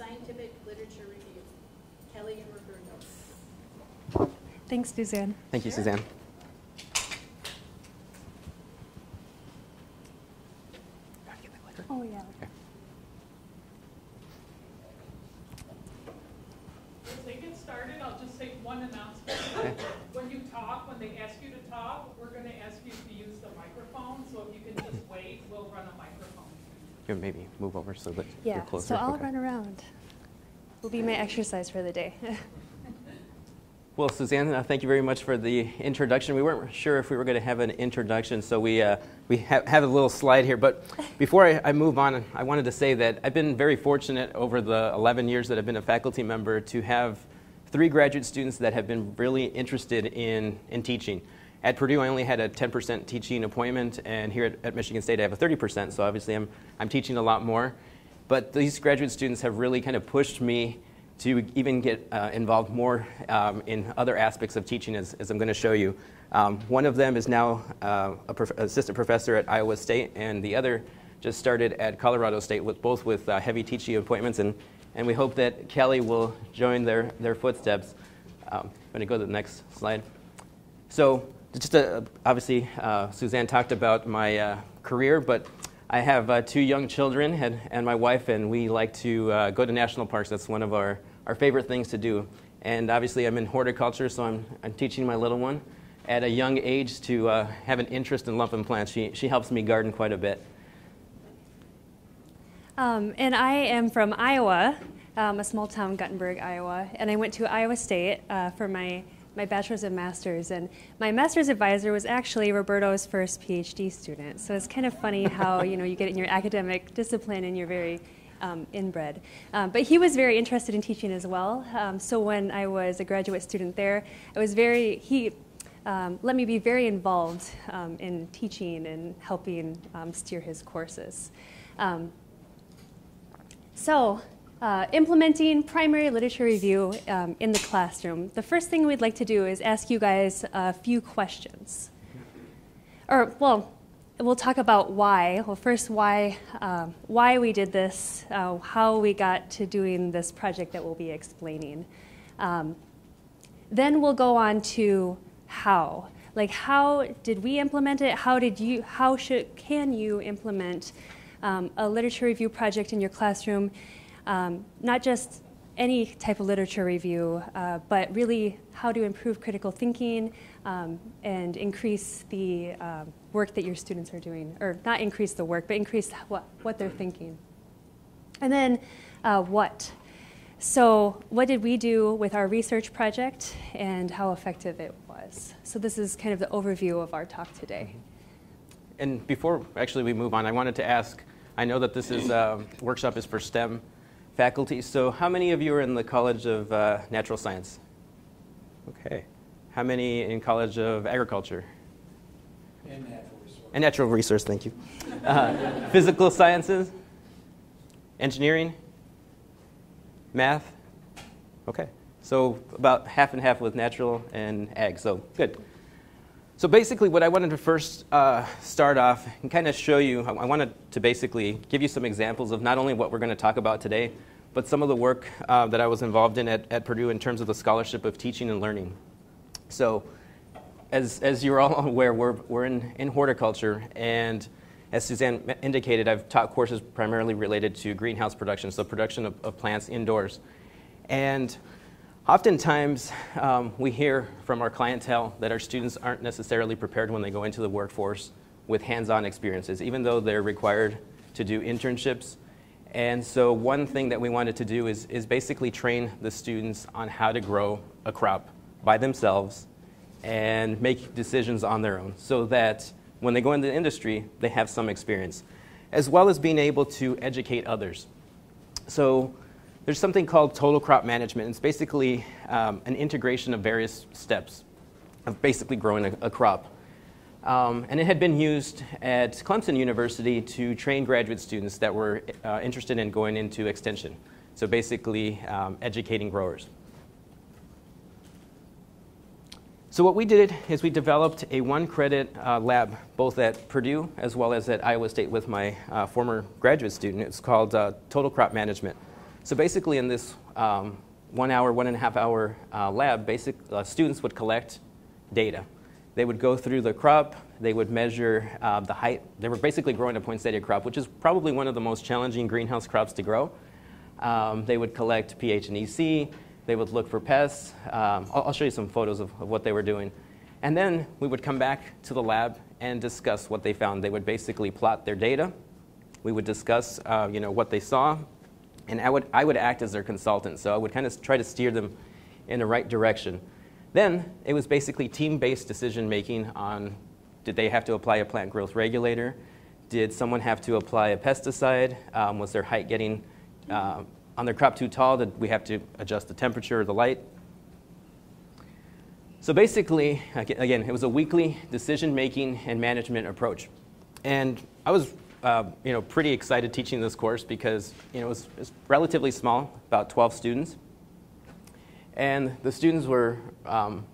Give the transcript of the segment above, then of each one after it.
Scientific Literature Review. Kellie and Roberto. Thanks, Suzanne. Thank you, Suzanne. Oh, yeah. As they get started, I'll just say one announcement. Okay. When you talk, when they ask you to talk, we're gonna ask you to use the microphone, so if you can just wait, we'll run a microphone. You can maybe move over so that you're Yeah, closer. so I'll Okay. run around. Will be my exercise for the day. Well, Suzanne, uh, thank you very much for the introduction. We weren't sure if we were going to have an introduction, so we, uh, we ha- have a little slide here. But before I, I move on, I wanted to say that I've been very fortunate over the 11 years that I've been a faculty member to have three graduate students that have been really interested in, in teaching. At Purdue, I only had a 10% teaching appointment, and here at, at Michigan State, I have a 30%, so obviously I'm, I'm teaching a lot more. But these graduate students have really kind of pushed me to even get uh, involved more um, in other aspects of teaching, as, as I'm going to show you. Um, one of them is now uh, a prof- assistant professor at Iowa State, and the other just started at Colorado State, with, both with uh, heavy teaching appointments. And, and we hope that Kellie will join their, their footsteps. Um, I'm going to go to the next slide. So, just uh, obviously, uh, Suzanne talked about my uh, career, but I have uh, two young children and, and my wife, and we like to uh, go to national parks. That's one of our, our favorite things to do. And obviously, I'm in horticulture, so I'm, I'm teaching my little one at a young age to uh, have an interest in lumpen plants. She, she helps me garden quite a bit. Um, and I am from Iowa, um, a small town, Guttenberg, Iowa. And I went to Iowa State for my, my bachelor's and master's. And my master's advisor was actually Roberto's first PhD student. So it's kind of funny how you know you get in your academic discipline and you're very um, inbred. Um, but he was very interested in teaching as well. Um, so when I was a graduate student there, I was very he. Um, let me be very involved um, in teaching and helping um, steer his courses. So, uh, implementing primary literature review um, in the classroom. The first thing we'd like to do is ask you guys a few questions. Or, well, we'll talk about why. Well, first, why, um, why we did this, uh, how we got to doing this project that we'll be explaining. Um, then we'll go on to how. Like, how did we implement it? How did you? How should can you implement um, a literature review project in your classroom? Um, not just any type of literature review, uh, but really how to improve critical thinking um, and increase the um, work that your students are doing, or not increase the work, but increase what, what they're thinking. And then uh, what? So, what did we do with our research project and how effective it was? So, this is kind of the overview of our talk today. And before actually we move on, I wanted to ask I know that this is um, workshop is for STEM faculty. So, how many of you are in the College of uh, Natural Science? Okay. How many in College of Agriculture? And natural resources. And Natural Resource, thank you. Uh, physical Sciences? Engineering? Math? Okay. So, about half and half with natural and ag. So, good. So basically, what I wanted to first uh, start off and kind of show you, I wanted to basically give you some examples of not only what we're going to talk about today, but some of the work uh, that I was involved in at, at Purdue in terms of the scholarship of teaching and learning. So, as, as you're all aware, we're, we're in, in horticulture, and as Suzanne indicated, I've taught courses primarily related to greenhouse production, so production of, of plants indoors. And Oftentimes, um, we hear from our clientele that our students aren't necessarily prepared when they go into the workforce with hands on experiences, even though they're required to do internships. And so, one thing that we wanted to do is, is basically train the students on how to grow a crop by themselves and make decisions on their own so that when they go into the industry, they have some experience, as well as being able to educate others. So, there's something called total crop management. It's basically um, an integration of various steps of basically growing a, a crop. Um, and it had been used at Clemson University to train graduate students that were uh, interested in going into extension. So basically, um, educating growers. So what we did is we developed a one-credit uh, lab, both at Purdue as well as at Iowa State with my uh, former graduate student. It's called uh, Total Crop Management. So basically, in this um, one hour, one and a half hour uh, lab, basic uh, students would collect data. They would go through the crop. They would measure uh, the height. They were basically growing a poinsettia crop, which is probably one of the most challenging greenhouse crops to grow. Um, they would collect pH and EC. They would look for pests. Um, I'll, I'll show you some photos of, of what they were doing. And then we would come back to the lab and discuss what they found. They would basically plot their data. We would discuss, uh, you know, what they saw, and I would, I would act as their consultant. So I would kind of try to steer them in the right direction. Then it was basically team-based decision making on did they have to apply a plant growth regulator? Did someone have to apply a pesticide? Um, was their height getting uh, on their crop too tall? Did we have to adjust the temperature or the light? So basically, again, it was a weekly decision-making and management approach. And I was, uh, you know, pretty excited teaching this course because, you know, it was, it was relatively small, about 12 students. And the students were um,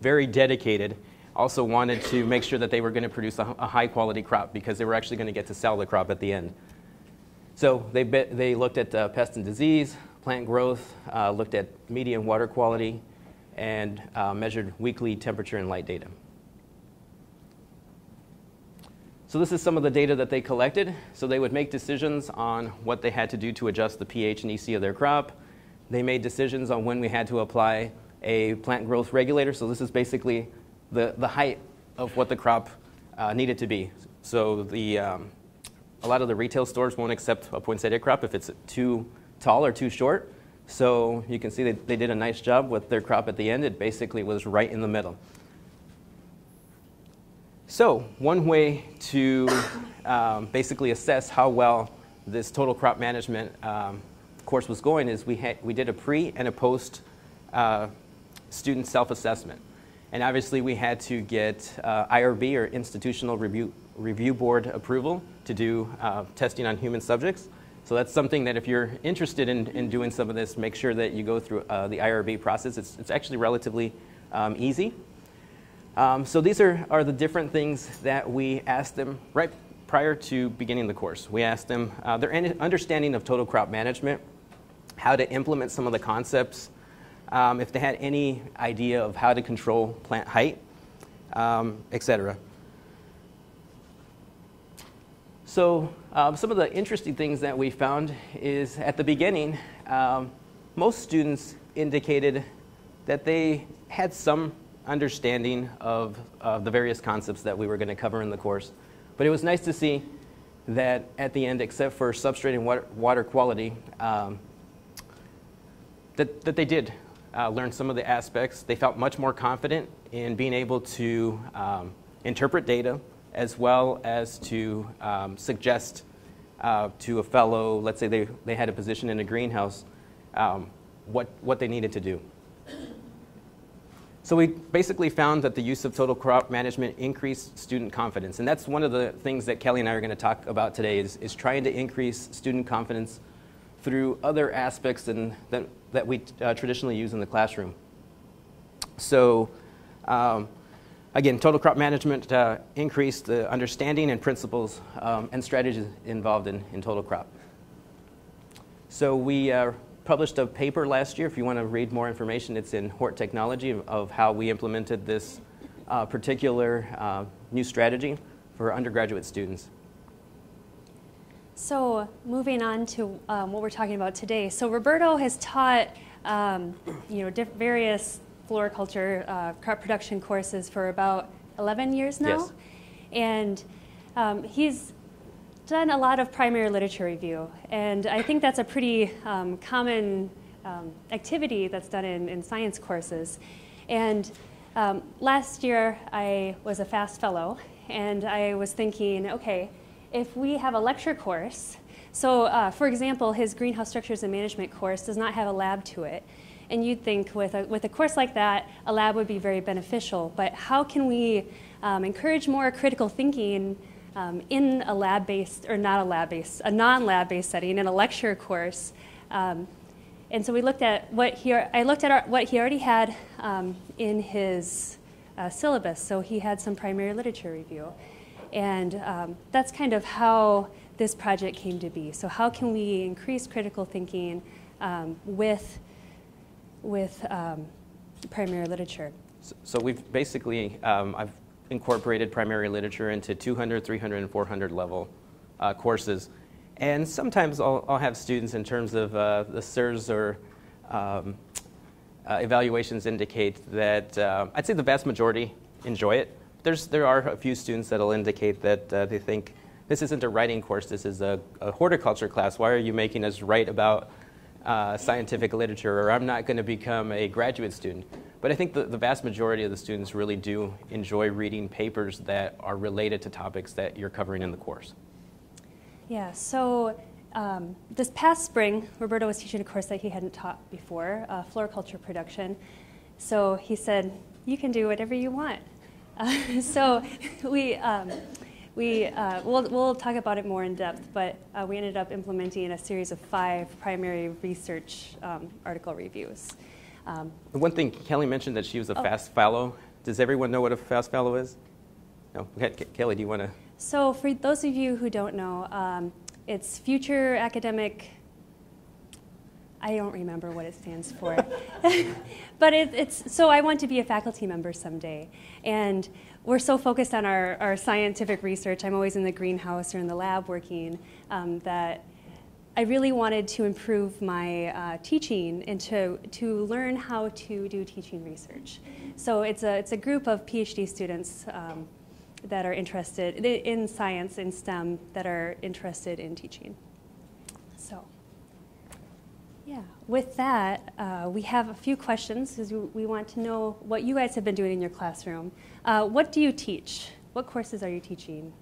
very dedicated, also wanted to make sure that they were going to produce a, a high-quality crop because they were actually going to get to sell the crop at the end. So they, bet, they looked at uh, pest and disease, plant growth, uh, looked at median water quality, and uh, measured weekly temperature and light data. So this is some of the data that they collected. So they would make decisions on what they had to do to adjust the pH and EC of their crop. They made decisions on when we had to apply a plant growth regulator. So this is basically the, the height of what the crop uh, needed to be. So the, um, a lot of the retail stores won't accept a poinsettia crop if it's too tall or too short. So you can see they, they did a nice job with their crop at the end. It basically was right in the middle. So one way to um, basically assess how well this total crop management um, course was going is we, had, we did a pre and a post uh, student self-assessment. And obviously we had to get uh, IRB or Institutional Review, Review Board approval to do uh, testing on human subjects. So that's something that if you're interested in, in doing some of this, make sure that you go through uh, the IRB process. It's, it's actually relatively um, easy. Um, so these are, are the different things that we asked them right prior to beginning the course. We asked them uh, their understanding of total crop management, how to implement some of the concepts, um, if they had any idea of how to control plant height, um, etc. So um, some of the interesting things that we found is at the beginning, um, most students indicated that they had some understanding of, the various concepts that we were going to cover in the course. But it was nice to see that at the end, except for substrate and water, water quality, um, that, that they did uh, learn some of the aspects. They felt much more confident in being able to um, interpret data as well as to um, suggest uh, to a fellow, let's say they, they had a position in a greenhouse, um, what, what they needed to do. So we basically found that the use of total crop management increased student confidence. And that's one of the things that Kellie and I are going to talk about today is, is trying to increase student confidence through other aspects than, that, that we uh, traditionally use in the classroom. So um, again, total crop management uh, increased the understanding and principles um, and strategies involved in, in total crop. So we uh, published a paper last year. If you want to read more information, it's in HortTechnology of, of how we implemented this uh, particular uh, new strategy for undergraduate students. So moving on to um, what we're talking about today. So Roberto has taught um, you know various floriculture uh, crop production courses for about 11 years now, yes. and um, he's done a lot of primary literature review, and I think that's a pretty um, common um, activity that's done in, in science courses. And um, last year, I was a FAST fellow, and I was thinking, okay, if we have a lecture course, so uh, for example, his greenhouse structures and management course does not have a lab to it. And you'd think with a, with a course like that, a lab would be very beneficial. But how can we um, encourage more critical thinking um, in a lab-based, or not a lab-based, a non-lab-based setting in a lecture course. Um, and so we looked at what he, I looked at our, what he already had um, in his uh, syllabus. So he had some primary literature review. And um, that's kind of how this project came to be. So, how can we increase critical thinking um, with, with um, primary literature? So- So we've basically, I've incorporated primary literature into 200, 300, and 400 level uh, courses. And sometimes I'll, I'll have students in terms of uh, the SIRS or um, uh, evaluations indicate that uh, I'd say the vast majority enjoy it. There's, there are a few students that'll indicate that uh, they think this isn't a writing course, this is a, a horticulture class. Why are you making us write about uh, scientific literature? Or I'm not going to become a graduate student. But I think the, the vast majority of the students really do enjoy reading papers that are related to topics that you're covering in the course. Yeah, so um, this past spring, Roberto was teaching a course that he hadn't taught before, uh, floriculture production. So he said, You can do whatever you want. Uh, so we, um, we uh, we'll, we'll talk about it more in depth, but uh, we ended up implementing a series of five primary research um, article reviews. Um, The one thing Kellie mentioned that she was a Oh. FAST fellow. Does everyone know what a FAST fellow is? No. Okay, Ke- Kellie, do you want to? So, for those of you who don't know, um, it's future academic. I don't remember what it stands for, but it, it's so I want to be a faculty member someday, and we're so focused on our, our scientific research. I'm always in the greenhouse or in the lab working um, that I really wanted to improve my uh, teaching and to, to learn how to do teaching research. So it's a, it's a group of PhD students um, that are interested in science and STEM that are interested in teaching. So, yeah, with that, uh, we have a few questions because we, we want to know what you guys have been doing in your classroom. Uh, what do you teach? What courses are you teaching?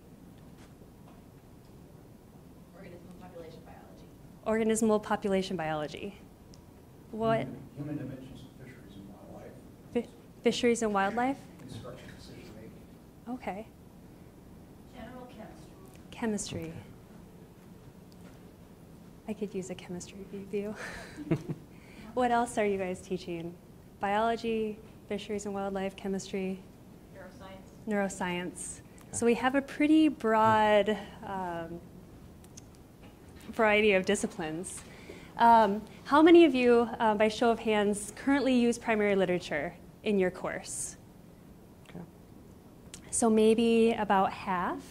Organismal population biology. Organismal population biology. What? Human- Human dimensions of fisheries and wildlife, Fi- fisheries and wildlife? construction decision making. Okay. General chemistry. Chemistry. I could use a chemistry review. what else are you guys teaching? Biology, fisheries and wildlife, chemistry, Neuroscience. neuroscience. So we have a pretty broad um, variety of disciplines. Um, how many of you, uh, by show of hands, currently use primary literature in your course? Okay. So maybe about half.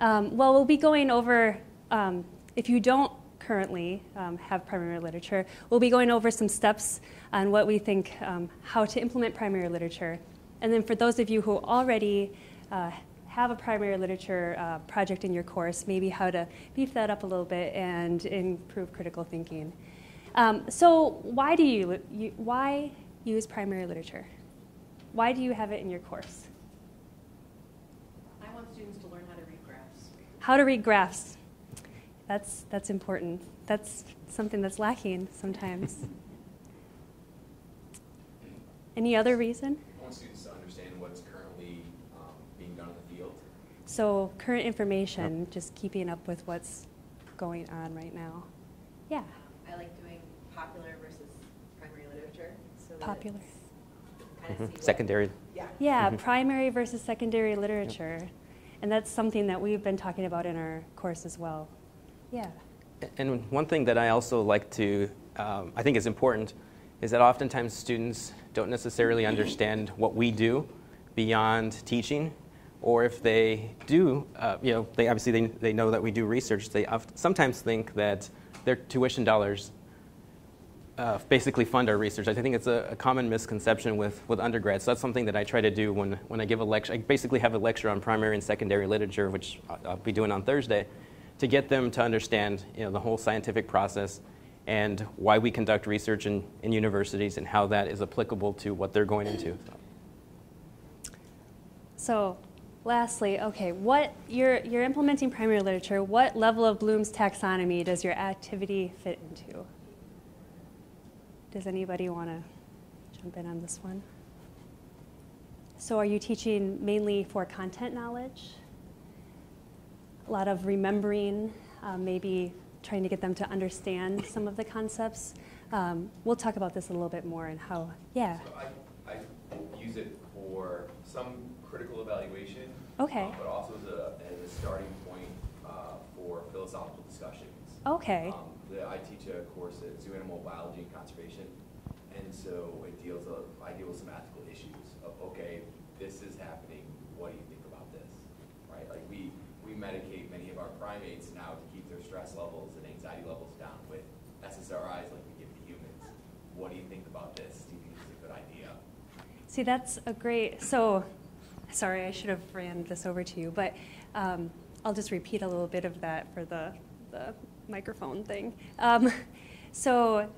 Um, well, we'll be going over, um, if you don't currently um, have primary literature, we'll be going over some steps on what we think, um, how to implement primary literature. And then for those of you who already uh, have a primary literature uh, project in your course, maybe how to beef that up a little bit and improve critical thinking. Um, so why do you, you, why use primary literature? Why do you have it in your course? I want students to learn how to read graphs. How to read graphs. That's, that's important. That's something that's lacking sometimes. Any other reason? I want students to understand what's currently um, being done in the field. So, current information, just keeping up with what's going on right now. Yeah, I like doing popular versus primary literature. So popular. Kind of see what- Secondary. Yeah. Yeah, Mhm. primary versus secondary literature. And that's something that we've been talking about in our course as well. Yeah. And one thing that I also like to, um, I think is important, is that oftentimes students don't necessarily understand what we do beyond teaching, or if they do, uh, you know, they obviously they, they know that we do research. They sometimes think that their tuition dollars uh, basically fund our research. I think it's a, a common misconception with, with undergrads. So that's something that I try to do when, when I give a lecture. I basically have a lecture on primary and secondary literature, which I'll be doing on Thursday, to get them to understand you know, the whole scientific process and why we conduct research in, in universities and how that is applicable to what they're going into. So, lastly, okay, what you're you're implementing primary literature. What level of Bloom's taxonomy does your activity fit into? Does anybody want to jump in on this one? So, are you teaching mainly for content knowledge? A lot of remembering, um, maybe trying to get them to understand some of the concepts. Um, we'll talk about this a little bit more and how. Yeah. So I, I use it for some critical evaluation. Okay. um, But also as a starting point for philosophical discussions. Okay. Um, the, I teach a course at zoo animal biology and conservation, and so it deals, uh, I deal with some ethical issues of, okay, this is happening, what do you think about this? Right, like we, we medicate many of our primates now to keep their stress levels and anxiety levels down with SSRIs like we give to humans. What do you think about this? Do you think it's a good idea? See, that's a great. So, sorry, I should have ran this over to you, but um, I'll just repeat a little bit of that for the, the microphone thing. Um, so,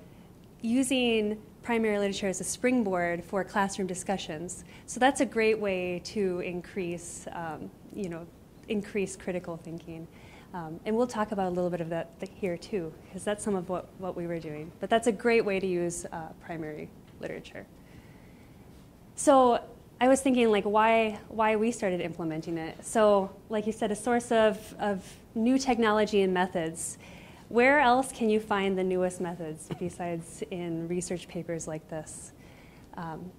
using primary literature as a springboard for classroom discussions. So that's a great way to increase, um, you know, increase critical thinking. Um, and we'll talk about a little bit of that here too, because that's some of what, what we were doing. But that's a great way to use uh, primary literature. So I was thinking like why why we started implementing it. So like you said, a source of, of new technology and methods. Where else can you find the newest methods besides in research papers like this? Um,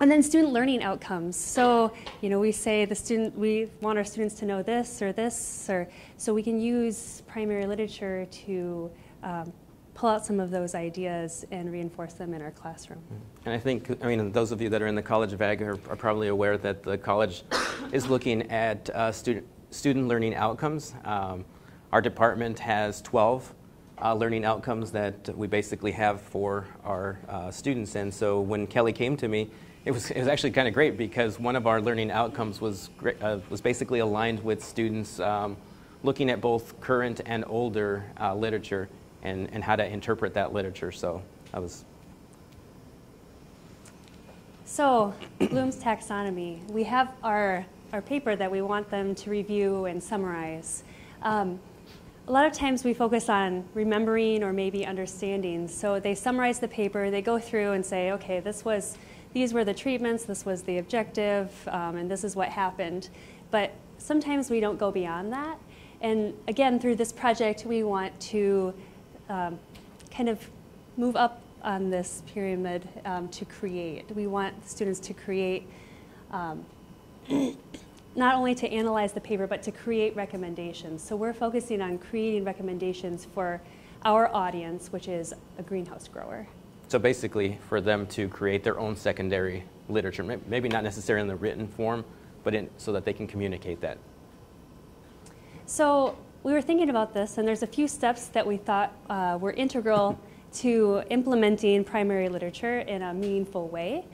and then student learning outcomes. So, you know, we say the student, we want our students to know this or this, or so we can use primary literature to um, pull out some of those ideas and reinforce them in our classroom. And I think, I mean, those of you that are in the College of Ag are, are probably aware that the college is looking at uh, student, student learning outcomes. Um, our department has 12 uh, learning outcomes that we basically have for our uh, students. And so when Kellie came to me, it was, it was actually kind of great because one of our learning outcomes was, uh, was basically aligned with students um, looking at both current and older uh, literature and, and how to interpret that literature. So that was So, Bloom's taxonomy. We have our, our paper that we want them to review and summarize. Um, a lot of times we focus on remembering or maybe understanding. So they summarize the paper, they go through and say, okay, this was, these were the treatments, this was the objective, um, and this is what happened. But sometimes we don't go beyond that. And again, through this project, we want to um, kind of move up on this pyramid um, to create. We want students to create, um, not only to analyze the paper, but to create recommendations. So we're focusing on creating recommendations for our audience, which is a greenhouse grower. So basically, for them to create their own secondary literature, maybe not necessarily in the written form, but in, so that they can communicate that. So we were thinking about this, and there's a few steps that we thought uh, were integral to implementing primary literature in a meaningful way.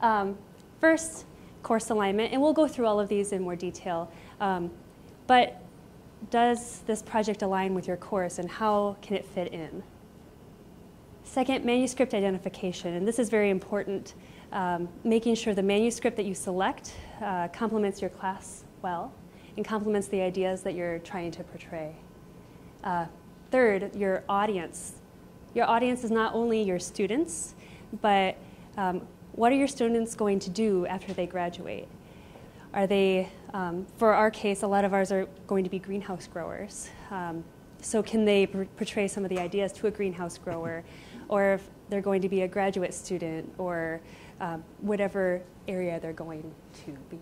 Um, first, course alignment, and we'll go through all of these in more detail. Um, but does this project align with your course, and how can it fit in? Second, manuscript identification, and this is very important. Um, making sure the manuscript that you select uh, complements your class well and complements the ideas that you're trying to portray. Uh, third, your audience. Your audience is not only your students, but um, what are your students going to do after they graduate? Are they, um, for our case, a lot of ours are going to be greenhouse growers. Um, so, can they portray some of the ideas to a greenhouse grower? Or if they're going to be a graduate student or um, whatever area they're going to be.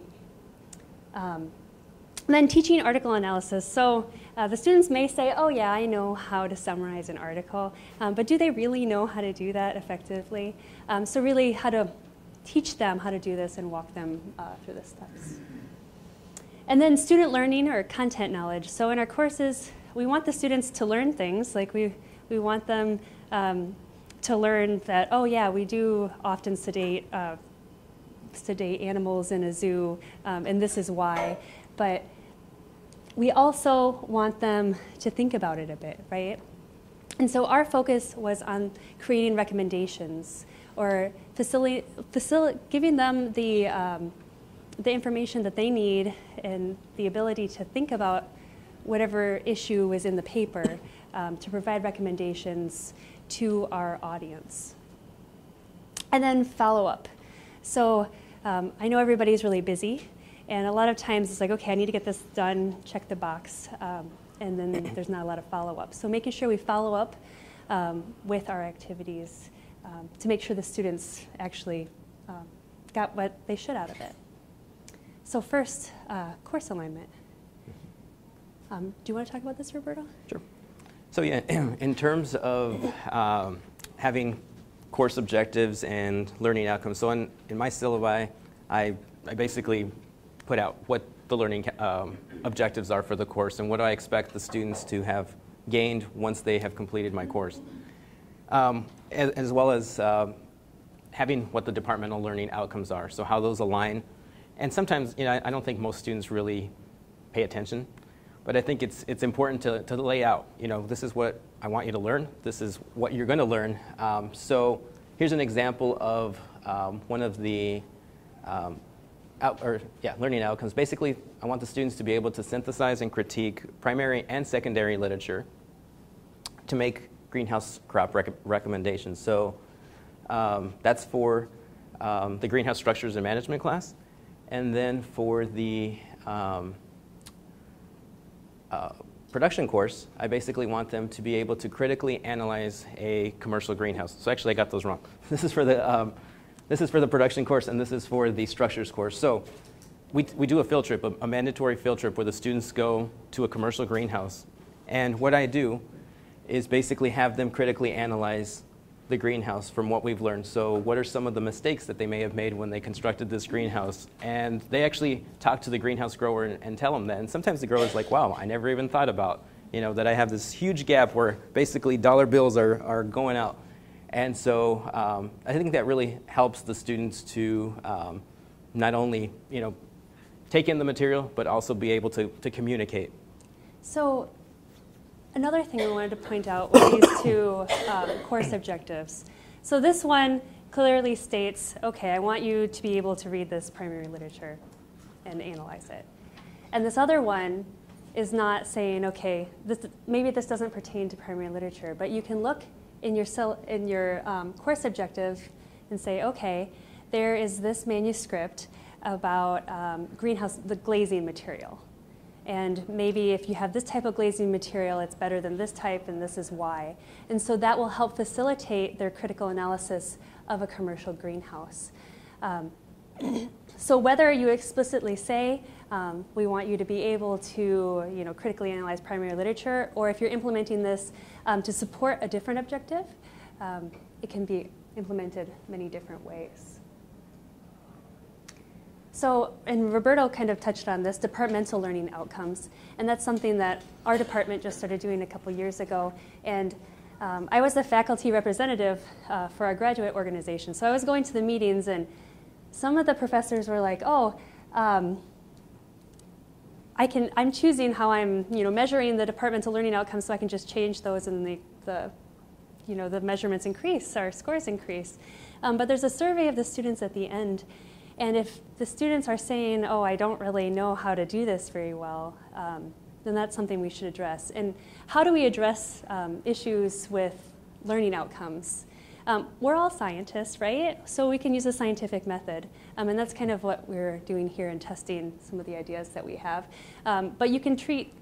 And then teaching article analysis. So uh, the students may say, oh yeah, I know how to summarize an article, um, but do they really know how to do that effectively? Um, so really how to teach them how to do this and walk them uh, through the steps. And then student learning or content knowledge. So in our courses, we want the students to learn things, like we, we want them um, to learn that, oh yeah, we do often sedate, uh, sedate animals in a zoo, um, and this is why. But we also want them to think about it a bit, right? And so our focus was on creating recommendations or facility, facil- giving them the, um, the information that they need and the ability to think about whatever issue was in the paper um, to provide recommendations to our audience. And then follow up. So um, I know everybody's really busy, and a lot of times it's like, okay, I need to get this done, check the box, um, and then there's not a lot of follow up. So making sure we follow up um, with our activities um, to make sure the students actually um, got what they should out of it. So, first, uh, course alignment. Um, do you want to talk about this, Roberto? Sure. So yeah, in terms of um, having course objectives and learning outcomes, so in, in my syllabi, I, I basically put out what the learning um, objectives are for the course and what do I expect the students to have gained once they have completed my course. Um, as, as, well as uh, having what the departmental learning outcomes are, so how those align. And sometimes, you know, I, I don't think most students really pay attention but I think it's, it's important to, to lay out, you know, this is what I want you to learn. This is what you're going to learn. Um, so here's an example of um, one of the um, out, or, yeah, learning outcomes. Basically, I want the students to be able to synthesize and critique primary and secondary literature to make greenhouse crop rec recommendations. So um, that's for um, the greenhouse structures and management class. And then for the um, uh, production course, I basically want them to be able to critically analyze a commercial greenhouse. So actually, I got those wrong. This is for the um, this is for the production course, and this is for the structures course. So we, we do a field trip, a, a mandatory field trip, where the students go to a commercial greenhouse. And what I do is basically have them critically analyze the greenhouse from what we've learned. So, what are some of the mistakes that they may have made when they constructed this greenhouse? And they actually talk to the greenhouse grower and, and tell them that. And sometimes the grower's like, wow, I never even thought about, you know, that I have this huge gap where basically dollar bills are, are going out. And so um, I think that really helps the students to um, not only, you know, take in the material, but also be able to, to communicate. So Another thing I wanted to point out were these two um, course objectives. So this one clearly states, okay, I want you to be able to read this primary literature and analyze it. And this other one is not saying, okay, this, maybe this doesn't pertain to primary literature, but you can look in your, in your um, course objective and say, okay, there is this manuscript about um, greenhouse, the glazing material. And maybe if you have this type of glazing material, it's better than this type, and this is why. And so that will help facilitate their critical analysis of a commercial greenhouse. Um, so whether you explicitly say, um, we want you to be able to you know, critically analyze primary literature, or if you're implementing this um, to support a different objective, um, it can be implemented many different ways. So, and Roberto kind of touched on this, departmental learning outcomes. And that's something that our department just started doing a couple years ago. And um, I was the faculty representative uh, for our graduate organization. So I was going to the meetings, and some of the professors were like, oh, um, I can, I'm choosing how I'm you know, measuring the departmental learning outcomes so I can just change those and the, the, you know, the measurements increase, our scores increase. Um, but there's a survey of the students at the end, and if the students are saying, oh, I don't really know how to do this very well, um, then that's something we should address. And how do we address um, issues with learning outcomes? Um, we're all scientists, right? So we can use a scientific method. Um, and that's kind of what we're doing here in testing some of the ideas that we have. Um, but you can treat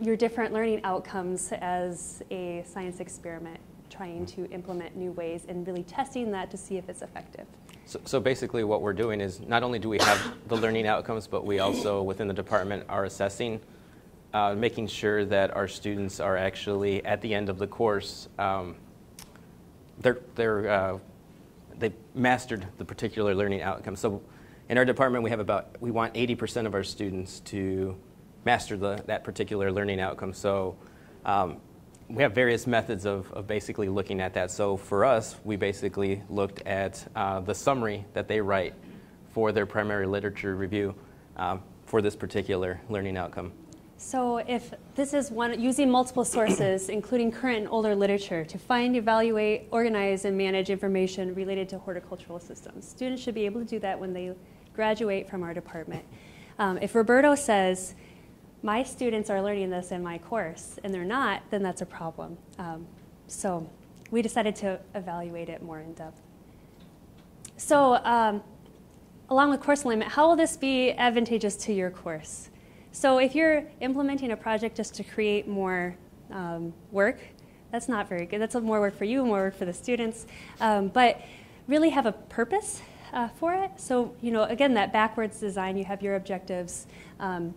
your different learning outcomes as a science experiment, trying to implement new ways and really testing that to see if it's effective. So, so, basically, what we're doing is not only do we have the learning outcomes, but we also, within the department, are assessing, uh, making sure that our students are actually at the end of the course, um, they're, they're, uh, they've mastered the particular learning outcome. So, in our department, we have about we want 80% of our students to master the, that particular learning outcome. So. Um, we have various methods of, of basically looking at that. So for us, we basically looked at uh, the summary that they write for their primary literature review um, for this particular learning outcome. So if this is one using multiple sources, including current and older literature, to find, evaluate, organize, and manage information related to horticultural systems, students should be able to do that when they graduate from our department. Um, if Roberto says, my students are learning this in my course and they're not, then that's a problem. Um, so we decided to evaluate it more in depth. So um, along with course alignment, how will this be advantageous to your course? So if you're implementing a project just to create more um, work, that's not very good. That's more work for you, more work for the students. Um, but really have a purpose uh, for it. So, you know, again, that backwards design, you have your objectives. Um,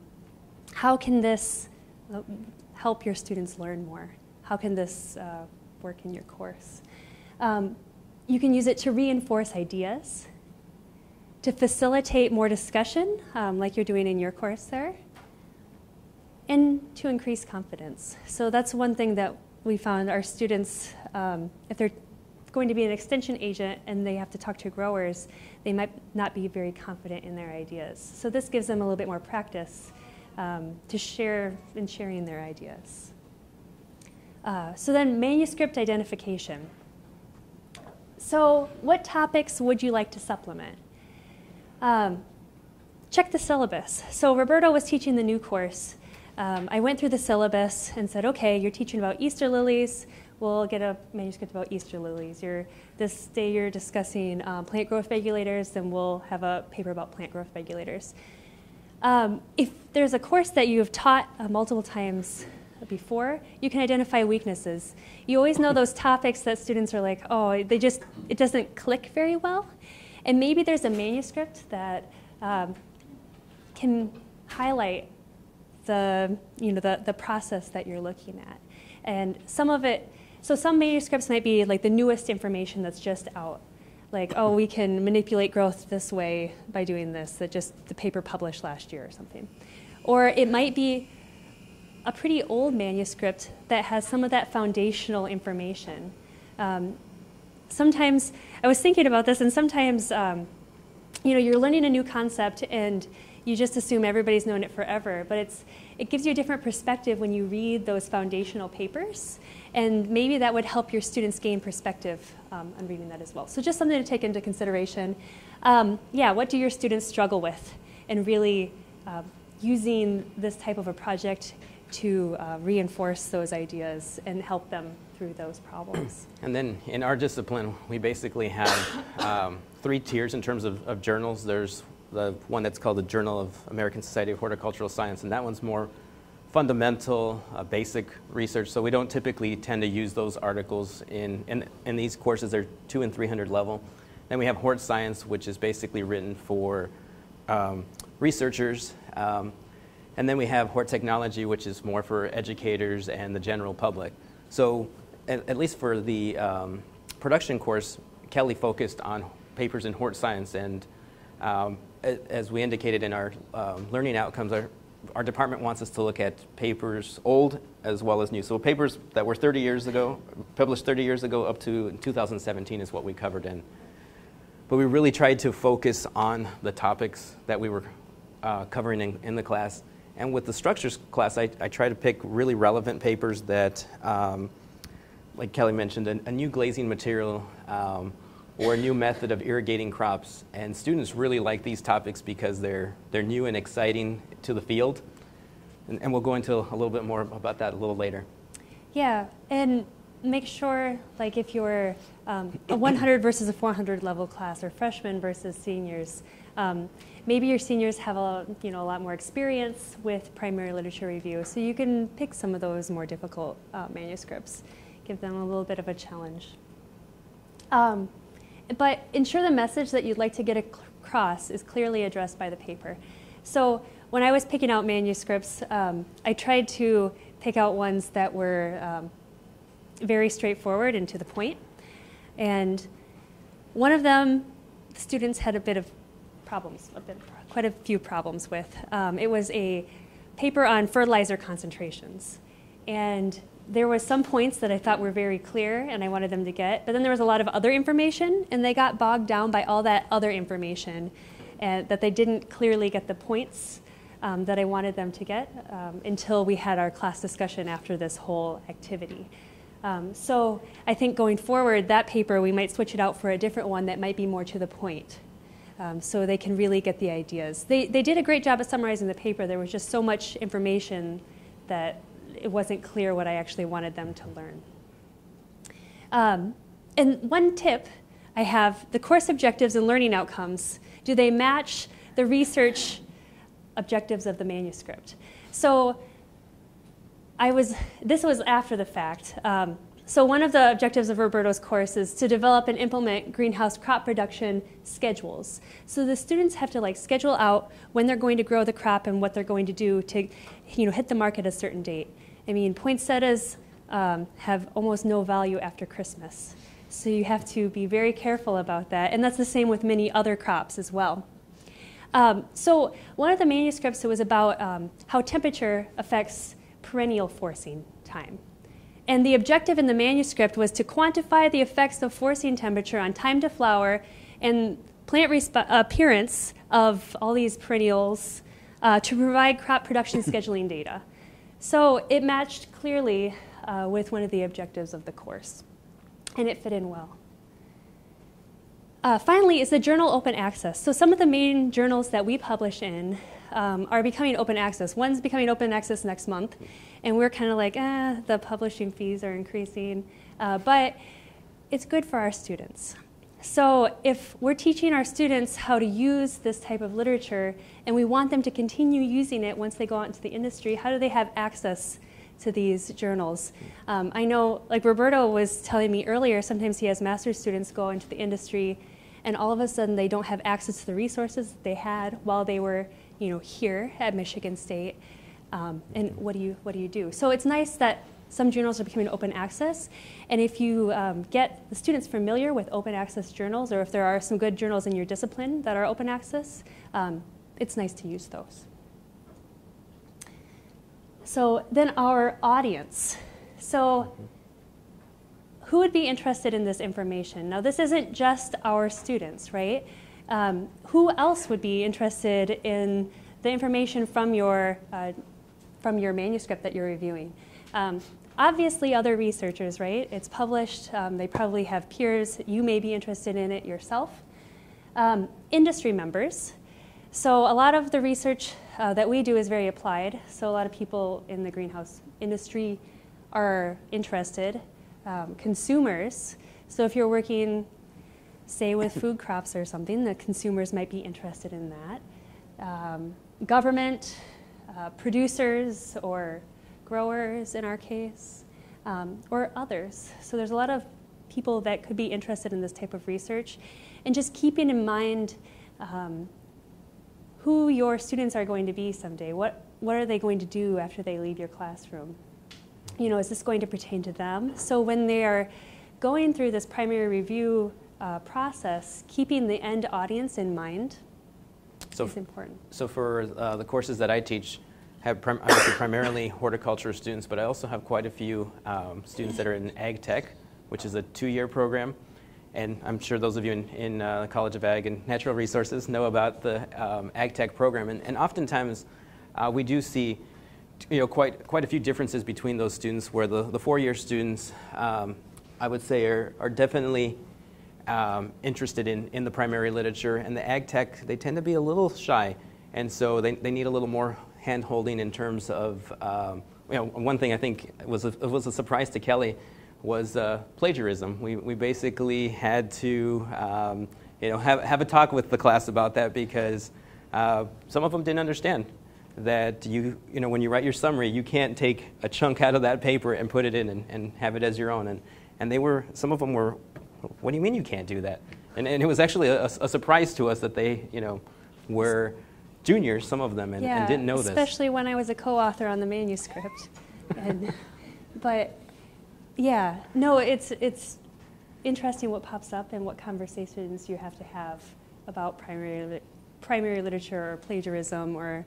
how can this uh, help your students learn more? How can this uh, work in your course? Um, you can use it to reinforce ideas, to facilitate more discussion, um, like you're doing in your course there, and to increase confidence. So that's one thing that we found our students, um, if they're going to be an extension agent and they have to talk to growers, they might not be very confident in their ideas. So this gives them a little bit more practice um, to share in sharing their ideas. Uh, so then manuscript identification. So what topics would you like to supplement? Um, check the syllabus. So Roberto was teaching the new course. Um, I went through the syllabus and said, okay, you're teaching about Easter lilies. We'll get a manuscript about Easter lilies. You're, this day you're discussing um, plant growth regulators, then we'll have a paper about plant growth regulators. Um, if there's a course that you've taught uh, multiple times before, you can identify weaknesses. You always know those topics that students are like, oh, they just, it doesn't click very well. And maybe there's a manuscript that um, can highlight the, you know, the, the process that you're looking at. And some of it, so some manuscripts might be like the newest information that's just out. Like, oh, we can manipulate growth this way by doing this, that just the paper published last year or something. Or it might be a pretty old manuscript that has some of that foundational information. Um, sometimes, I was thinking about this, and sometimes, um, you know, you're learning a new concept and you just assume everybody's known it forever, but it's, it gives you a different perspective when you read those foundational papers, and maybe that would help your students gain perspective um, on reading that as well. So just something to take into consideration. Um, yeah, what do your students struggle with? And really uh, using this type of a project to uh, reinforce those ideas and help them through those problems. And then in our discipline, we basically have um, three tiers in terms of, of, journals. There's the one that's called the Journal of American Society of Horticultural Science, and that one's more fundamental, uh, basic research. So we don't typically tend to use those articles in, in, in these courses. They're two and 300 level. Then we have HortScience, which is basically written for um, researchers. Um, and then we have HortTechnology, which is more for educators and the general public. So, at, at least for the um, production course, Kellie focused on papers in HortScience. And um, as we indicated in our um, learning outcomes, our, our department wants us to look at papers old as well as new. So, papers that were 30 years ago, published 30 years ago, up to 2017 is what we covered in. But we really tried to focus on the topics that we were uh, covering in, in the class and with the structures class, I, I try to pick really relevant papers that, um, like Kellie mentioned, a, a new glazing material um, or a new method of irrigating crops. And students really like these topics because they're, they're new and exciting to the field. And, and we'll go into a little bit more about that a little later. Yeah, and make sure, like if you're um, a 100 versus a 400 level class or freshmen versus seniors, um, maybe your seniors have a, you know, a lot more experience with primary literature review, so you can pick some of those more difficult uh, manuscripts, give them a little bit of a challenge. Um, but ensure the message that you'd like to get across is clearly addressed by the paper. So when I was picking out manuscripts, um, I tried to pick out ones that were um, very straightforward and to the point. And one of them, the students had a bit of problems, a bit, quite a few problems with. Um, it was a paper on fertilizer concentrations. And there was some points that I thought were very clear and I wanted them to get, but then there was a lot of other information and they got bogged down by all that other information and that they didn't clearly get the points um, that I wanted them to get um, until we had our class discussion after this whole activity. Um, so I think going forward, that paper, we might switch it out for a different one that might be more to the point um, so they can really get the ideas. They, they did a great job of summarizing the paper. There was just so much information that it wasn't clear what I actually wanted them to learn. Um, and one tip I have the course objectives and learning outcomes. Do they match the research objectives of the manuscript? So I was, this was after the fact. Um, so one of the objectives of Roberto's course is to develop and implement greenhouse crop production schedules. So the students have to like schedule out when they're going to grow the crop and what they're going to do to, you know, hit the market a certain date. I mean, poinsettias um, have almost no value after Christmas. So you have to be very careful about that. And that's the same with many other crops as well. Um, so one of the manuscripts was about um, how temperature affects perennial forcing time. And the objective in the manuscript was to quantify the effects of forcing temperature on time to flower and plant appearance of all these perennials uh, to provide crop production scheduling data. So it matched clearly uh, with one of the objectives of the course, and it fit in well. Uh, finally, is the journal open access. So some of the main journals that we publish in um, are becoming open access. One's becoming open access next month, and we're kind of like, eh, the publishing fees are increasing, uh, but it's good for our students. So if we're teaching our students how to use this type of literature, and we want them to continue using it once they go out into the industry, how do they have access to these journals. Um, I know, like Roberto was telling me earlier, sometimes he has master's students go into the industry and all of a sudden they don't have access to the resources that they had while they were you know, here at Michigan State. Um, and what do, you, what do you do? So it's nice that some journals are becoming open access. And if you um, get the students familiar with open access journals, or if there are some good journals in your discipline that are open access, um, it's nice to use those. So then our audience. So who would be interested in this information? Now, this isn't just our students, right? Um, who else would be interested in the information from your, uh, from your manuscript that you're reviewing? Um, obviously, other researchers, right? It's published, um, they probably have peers. You may be interested in it yourself. Um, industry members. So, a lot of the research uh, that we do is very applied. So, a lot of people in the greenhouse industry are interested um, consumers. So if you're working, say, with food crops or something, the consumers might be interested in that. Um, government, uh, producers, or growers in our case, um, or others. So there's a lot of people that could be interested in this type of research. And just keeping in mind um, who your students are going to be someday. What, what are they going to do after they leave your classroom? you know, is this going to pertain to them? So when they are going through this primary review uh, process, keeping the end audience in mind so is important. So for uh, the courses that I teach, have prim- primarily horticulture students, but I also have quite a few um, students that are in ag tech, which is a two-year program. And I'm sure those of you in, in uh, the College of Ag and Natural Resources know about the um, ag tech program. And, and oftentimes uh, we do see you know, quite, quite a few differences between those students where the, the four-year students, um, I would say, are, are definitely um, interested in, in the primary literature. And the ag tech, they tend to be a little shy. And so they, they need a little more hand-holding in terms of, um, you know, one thing I think was a, was a surprise to Kellie was uh, plagiarism. We, we basically had to, um, you know, have, have a talk with the class about that because uh, some of them didn't understand that you, you know, when you write your summary, you can't take a chunk out of that paper and put it in and, and have it as your own. And, and they were, some of them were, what do you mean you can't do that? And, and it was actually a, a surprise to us that they, you know, were juniors, some of them, and, yeah, and didn't know especially this. Especially when I was a co-author on the manuscript. and, but yeah, no, it's, it's interesting what pops up and what conversations you have to have about primary, primary literature or plagiarism or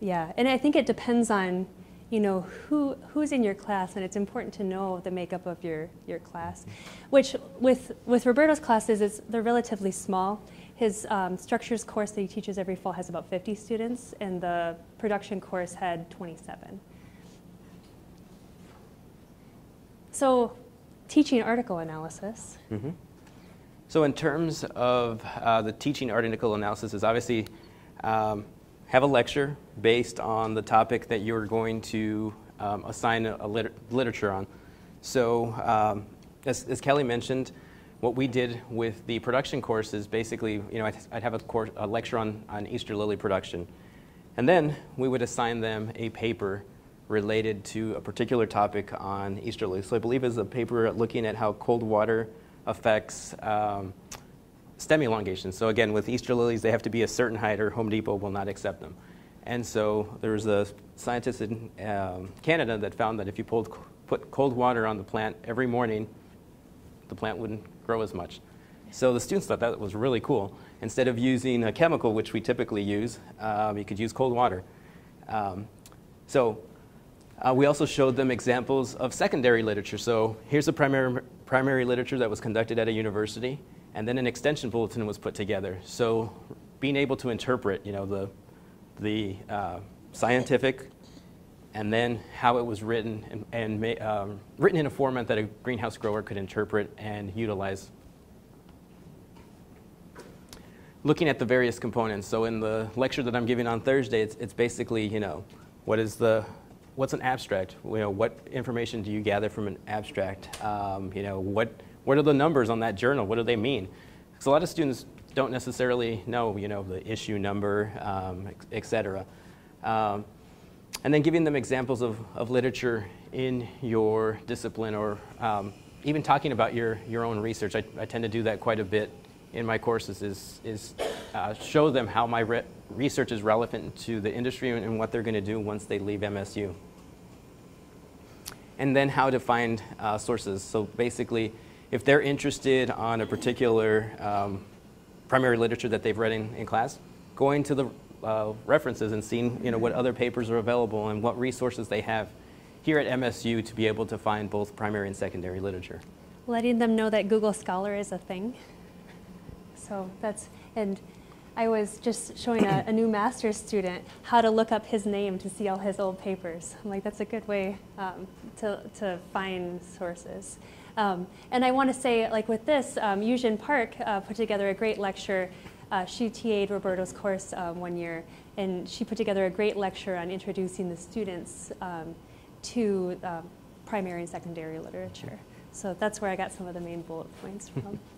yeah, and I think it depends on, you know, who who's in your class, and it's important to know the makeup of your your class. Mm-hmm. Which with with Roberto's classes is they're relatively small. His um, structures course that he teaches every fall has about 50 students, and the production course had 27. So, teaching article analysis. Mm-hmm. So, in terms of uh, the teaching article analysis, is obviously um, have a lecture based on the topic that you're going to um, assign a, a liter- literature on. So, um, as, as, Kellie mentioned, what we did with the production course is basically, you know, I'd, I'd have a, course, a lecture on, on Easter lily production. And then we would assign them a paper related to a particular topic on Easter lily. So I believe it's a paper looking at how cold water affects um, stem elongation. So again, with Easter lilies, they have to be a certain height or Home Depot will not accept them. And so there was a scientist in um, Canada that found that if you pulled, put cold water on the plant every morning, the plant wouldn't grow as much. So the students thought that was really cool. Instead of using a chemical, which we typically use, um, you could use cold water. Um, so uh, we also showed them examples of secondary literature. So here's the primary, primary literature that was conducted at a university, and then an extension bulletin was put together. So being able to interpret, you know, the, the uh, scientific and then how it was written and, and um, written in a format that a greenhouse grower could interpret and utilize. Looking at the various components. So in the lecture that I'm giving on Thursday, it's, it's basically, you know, what is the, what's an abstract? You know, what information do you gather from an abstract? Um, you know, what, what are the numbers on that journal? What do they mean? Because a lot of students don't necessarily know, you know, the issue number, um, et cetera. Um, and then giving them examples of, of literature in your discipline or um, even talking about your, your own research. I, I tend to do that quite a bit in my courses is, is uh, show them how my re research is relevant to the industry and, and what they're going to do once they leave MSU. And then how to find uh, sources. So basically, if they're interested on a particular um, primary literature that they've read in, in class, going to the uh, references and seeing you know, what other papers are available and what resources they have here at MSU to be able to find both primary and secondary literature. Letting them know that Google Scholar is a thing. So that's, and I was just showing a, a, new master's student how to look up his name to see all his old papers. I'm like, that's a good way um, to, to find sources. Um, and I want to say, like with this, um, Yujin Park uh, put together a great lecture. Uh, she TA'd Roberto's course um, one year, and she put together a great lecture on introducing the students um, to um, primary and secondary literature. So that's where I got some of the main bullet points from.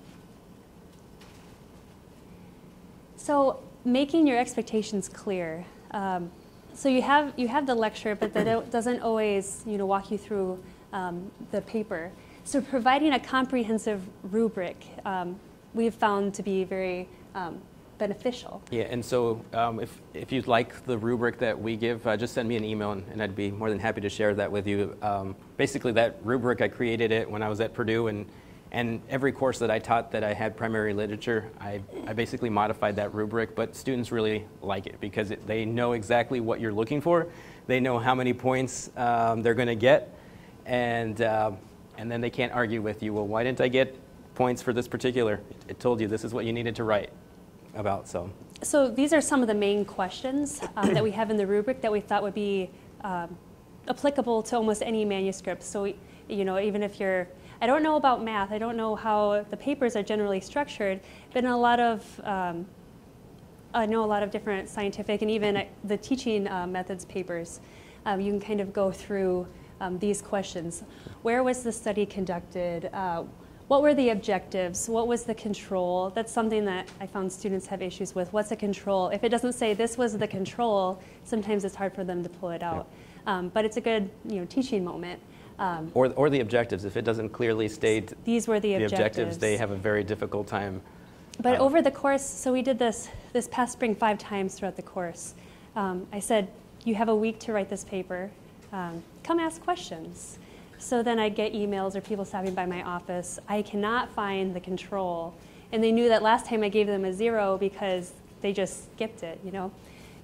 So making your expectations clear. Um, so you have you have the lecture, but that doesn't always you know walk you through um, the paper. So providing a comprehensive rubric um, we've found to be very um, beneficial. Yeah, and so um, if, if you'd like the rubric that we give, uh, just send me an email and, and, I'd be more than happy to share that with you. Um, basically, that rubric, I created it when I was at Purdue, and and every course that I taught that I had primary literature, I, I basically modified that rubric, but students really like it because it, they know exactly what you're looking for. They know how many points um, they're going to get, and, uh, and then they can't argue with you, well, why didn't I get points for this particular? It, it, told you this is what you needed to write about, so. So these are some of the main questions um, that we have in the rubric that we thought would be um, applicable to almost any manuscript. So, you know, even if you're I don't know about math. I don't know how the papers are generally structured, but in a lot of, um, I know a lot of different scientific and even the teaching uh, methods papers, um, you can kind of go through um, these questions. Where was the study conducted? Uh, what were the objectives? What was the control? That's something that I found students have issues with. What's a control? If it doesn't say this was the control, sometimes it's hard for them to pull it out. Yeah. Um, but it's a good you know, teaching moment. Um, or, or the objectives. If it doesn't clearly state these were the, the objectives. objectives. they have a very difficult time. But uh, over the course, so we did this this past spring five times throughout the course. Um, I said, you have a week to write this paper. Um, come ask questions. So then I'd get emails or people stopping by my office. I cannot find the control. And they knew that last time I gave them a zero because they just skipped it, you know.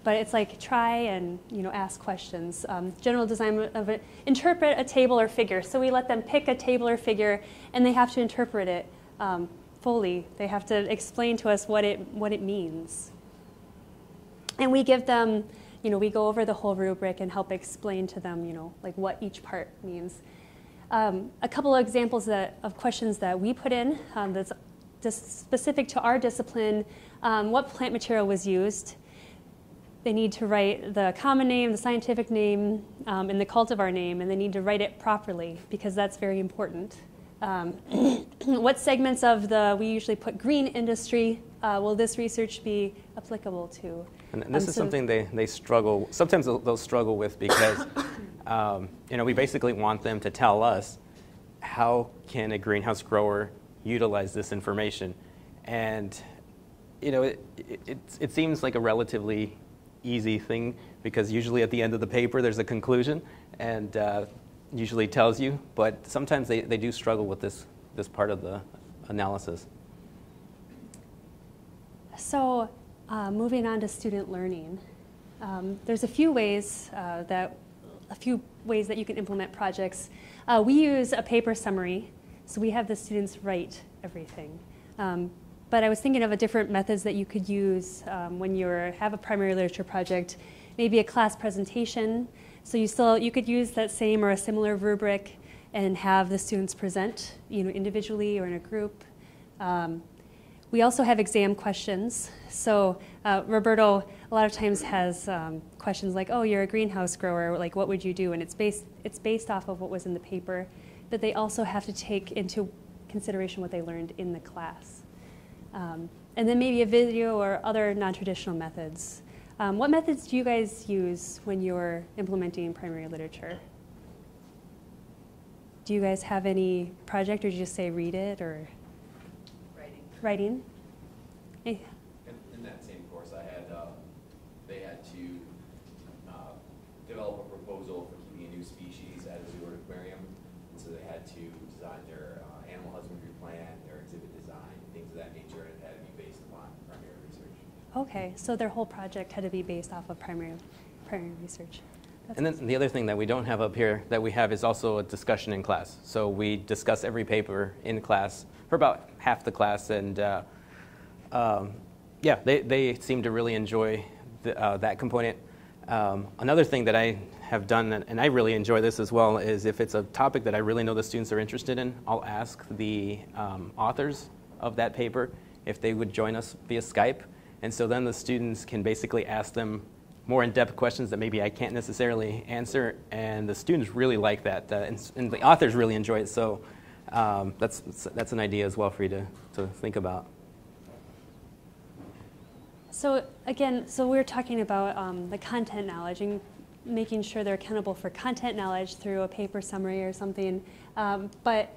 But it's like try and you know ask questions. Um, general design of it, interpret a table or figure. So we let them pick a table or figure, and they have to interpret it um, fully. They have to explain to us what it what it means. And we give them, you know, we go over the whole rubric and help explain to them, you know, like what each part means. Um, a couple of examples that, of questions that we put in um, that's specific to our discipline. Um, what plant material was used? they need to write the common name, the scientific name, um, and the cultivar name, and they need to write it properly because that's very important. Um, what segments of the, we usually put green industry, uh, will this research be applicable to? And this um, is so something they, they struggle, sometimes they'll, they'll struggle with because um, you know, we basically want them to tell us how can a greenhouse grower utilize this information, and you know, it, it, it, it seems like a relatively easy thing because usually at the end of the paper there's a conclusion and uh, usually tells you, but sometimes they, they do struggle with this, this part of the analysis. So, uh, moving on to student learning, um, there's a few ways uh, that a few ways that you can implement projects. Uh, we use a paper summary, so we have the students write everything. Um, but I was thinking of a different methods that you could use um, when you have a primary literature project, maybe a class presentation. So you still you could use that same or a similar rubric and have the students present, you know, individually or in a group. Um, we also have exam questions. So uh, Roberto a lot of times has um, questions like, "Oh, you're a greenhouse grower. Like, what would you do?" And it's based it's based off of what was in the paper, but they also have to take into consideration what they learned in the class. Um, and then maybe a video or other non-traditional methods. Um, what methods do you guys use when you're implementing primary literature? Do you guys have any project, or do you just say read it or Writing. writing? In, in that same course, I had, uh, they had to, uh, develop a proposal for keeping a new species at a zoo or aquarium. And so they had to design their, uh, animal husbandry plan, their exhibit design, things of that nature, and it had to be based upon primary research. Okay, so their whole project had to be based off of primary, primary research. That's And then the other thing that we don't have up here that we have is also a discussion in class. So we discuss every paper in class for about half the class, and uh, um, yeah, they, they seem to really enjoy the, uh, that component. Um, another thing that I have done, and I really enjoy this as well, is if it's a topic that I really know the students are interested in, I'll ask the um, authors of that paper if they would join us via Skype. And so then the students can basically ask them more in-depth questions that maybe I can't necessarily answer, and the students really like that, uh, and, and, the authors really enjoy it. So um, that's that's an idea as well for you to, to think about. So again, so we're talking about um, the content knowledge and making sure they're accountable for content knowledge through a paper summary or something. Um, but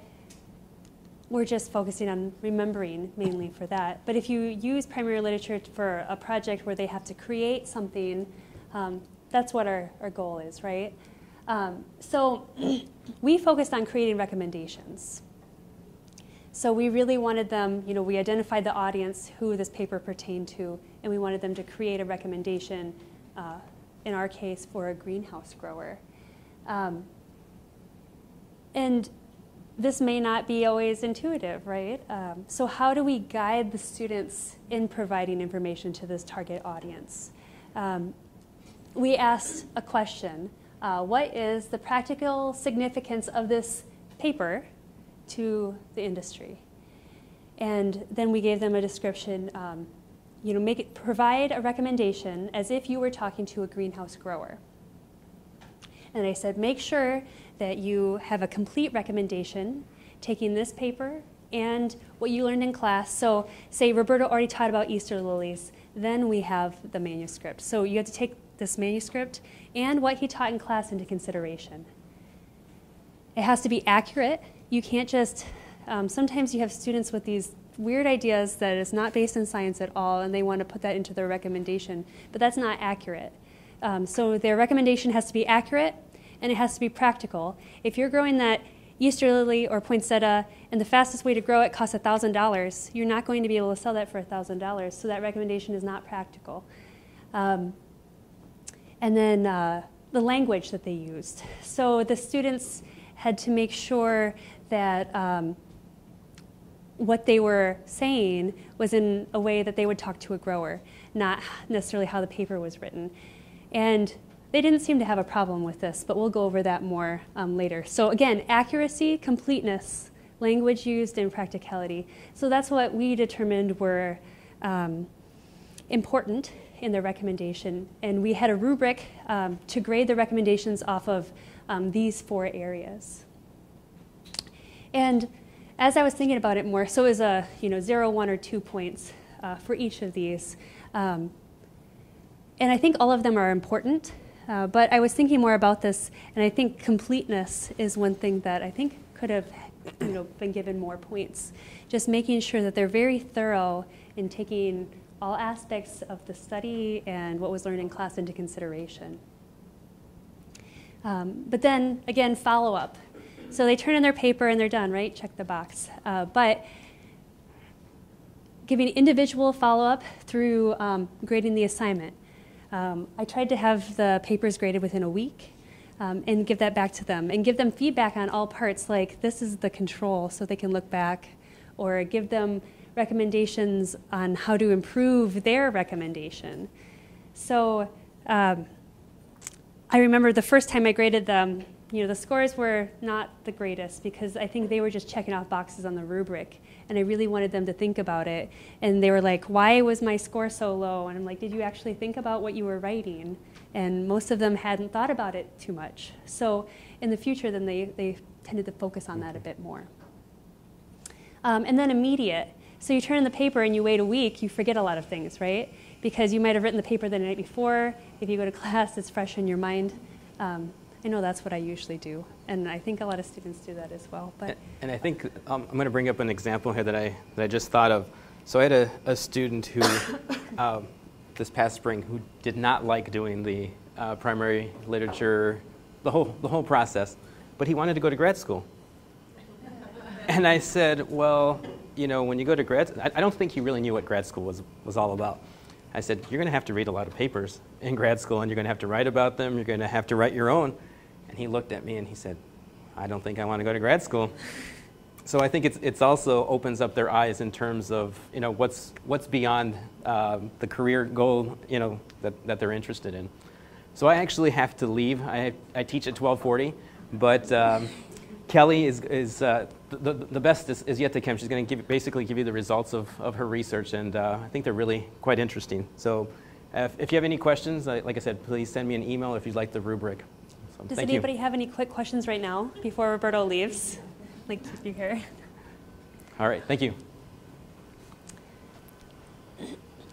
we're just focusing on remembering mainly for that. But if you use primary literature for a project where they have to create something, um, that's what our, our goal is, right? Um, so we focused on creating recommendations. So we really wanted them, you know, we identified the audience who this paper pertained to, and we wanted them to create a recommendation, uh, in our case, for a greenhouse grower. Um, and this may not be always intuitive, right? Um, so, how do we guide the students in providing information to this target audience? Um, we asked a question uh, What is the practical significance of this paper to the industry? And then we gave them a description. Um, you know, make it, provide a recommendation as if you were talking to a greenhouse grower. And I said, make sure that you have a complete recommendation taking this paper and what you learned in class. So, say Roberto already taught about Easter lilies, then we have the manuscript. So, you have to take this manuscript and what he taught in class into consideration. It has to be accurate. You can't just, um, sometimes you have students with these weird ideas that is not based in science at all, and they want to put that into their recommendation, but that's not accurate. Um, so, their recommendation has to be accurate and it has to be practical. If you're growing that Easter lily or poinsettia and the fastest way to grow it costs $1,000, you're not going to be able to sell that for $1,000. So that recommendation is not practical. Um, and then uh, the language that they used. So the students had to make sure that um, what they were saying was in a way that they would talk to a grower, not necessarily how the paper was written. And they didn't seem to have a problem with this, but we'll go over that more um, later. So, again, accuracy, completeness, language used, and practicality. So, that's what we determined were um, important in the recommendation. And we had a rubric um, to grade the recommendations off of um, these four areas. And as I was thinking about it more, so was a you know zero, one, or two points uh, for each of these. Um, and I think all of them are important Uh, but I was thinking more about this, and I think completeness is one thing that I think could have you know, been given more points. Just making sure that they're very thorough in taking all aspects of the study and what was learned in class into consideration. Um, but then again, follow up. So they turn in their paper and they're done, right? Check the box. Uh, but giving individual follow up through um, grading the assignment. Um, I tried to have the papers graded within a week um, and give that back to them and give them feedback on all parts, like this is the control, so they can look back, or give them recommendations on how to improve their recommendation. So um, I remember the first time I graded them, you know, the scores were not the greatest because I think they were just checking off boxes on the rubric. And I really wanted them to think about it. And they were like, why was my score so low? And I'm like, did you actually think about what you were writing? And most of them hadn't thought about it too much. So in the future, then they, they tended to focus on that a bit more. Um, and then immediate. So you turn in the paper and you wait a week, you forget a lot of things, right? Because you might have written the paper the night before. If you go to class, it's fresh in your mind. Um, I know that's what I usually do, and I think a lot of students do that as well. But and I think um, I'm going to bring up an example here that I that I just thought of. So I had a, a student who, um, this past spring, who did not like doing the uh, primary literature, the whole the whole process, but he wanted to go to grad school. And I said, well, you know, when you go to grad, I, I don't think he really knew what grad school was was all about. I said, you're going to have to read a lot of papers in grad school, and you're going to have to write about them. You're going to have to write your own. And he looked at me and he said, I don't think I want to go to grad school. So I think it's, it's also opens up their eyes in terms of you know what's what's beyond uh, the career goal you know that, that they're interested in. So I actually have to leave. I, I teach at 12:40, but um, Kellie is, is uh, the, the best is, is, yet to come. She's going to basically give you the results of, of her research, and uh, I think they're really quite interesting. So if, if you have any questions, like I said, please send me an email if you'd like the rubric. So, Does anybody you. have any quick questions right now before Roberto leaves? Like, keep you here. All right, thank you.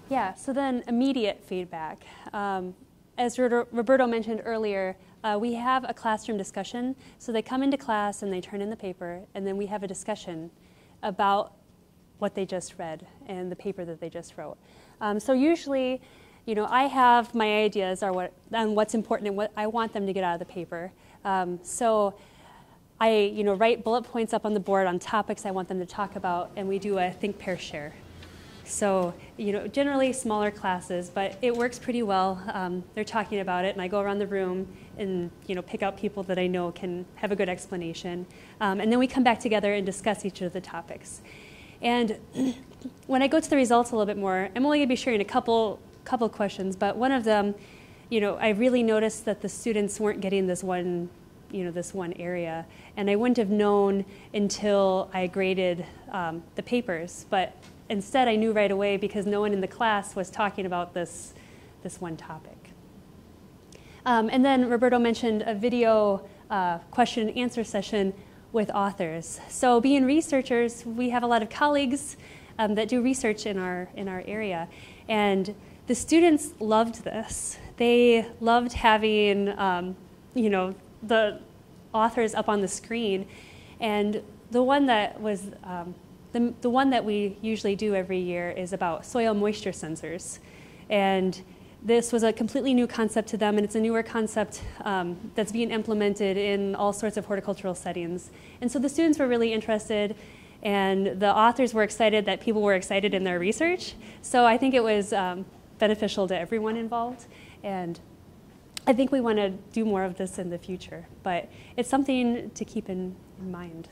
Yeah, so then immediate feedback. Um, as Roberto mentioned earlier, uh, we have a classroom discussion. So they come into class and they turn in the paper, and then we have a discussion about what they just read and the paper that they just wrote. Um, so usually, you know, I have my ideas are what, on what's important and what I want them to get out of the paper. Um, so I, you know, write bullet points up on the board on topics I want them to talk about, and we do a think, pair, share. So, you know, generally smaller classes, but it works pretty well. Um, they're talking about it, and I go around the room and, you know, pick out people that I know can have a good explanation. Um, and then we come back together and discuss each of the topics. And when I go to the results a little bit more, I'm only going to be sharing a couple couple questions, but one of them, you know, I really noticed that the students weren't getting this one, you know, this one area, and I wouldn't have known until I graded um, the papers. But instead, I knew right away because no one in the class was talking about this, this one topic. Um, and then Roberto mentioned a video uh, question and answer session with authors. So, being researchers, we have a lot of colleagues um, that do research in our in our area, and the students loved this. They loved having, um, you know, the authors up on the screen, and the one that was um, the, the one that we usually do every year is about soil moisture sensors, and this was a completely new concept to them, and it's a newer concept um, that's being implemented in all sorts of horticultural settings. And so the students were really interested, and the authors were excited that people were excited in their research. So I think it was um, beneficial to everyone involved. And I think we want to do more of this in the future, but it's something to keep in, in mind.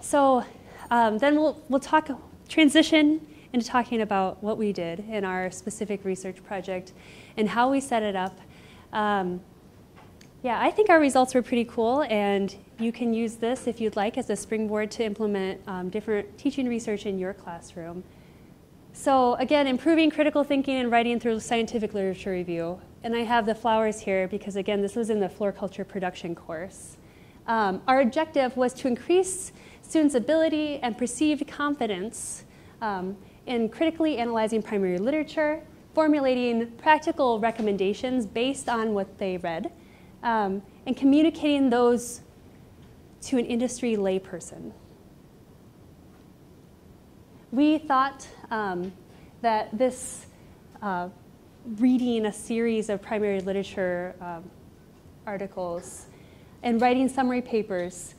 So um, then we'll, we'll talk, transition into talking about what we did in our specific research project and how we set it up. Um, yeah, I think our results were pretty cool, and you can use this if you'd like as a springboard to implement um, different teaching research in your classroom. So again, improving critical thinking and writing through scientific literature review. And I have the flowers here because again, this was in the floriculture production course. Um, our objective was to increase students' ability and perceived confidence um, in critically analyzing primary literature, formulating practical recommendations based on what they read, um, and communicating those to an industry layperson. We thought um, that this uh, reading a series of primary literature um, articles and writing summary papers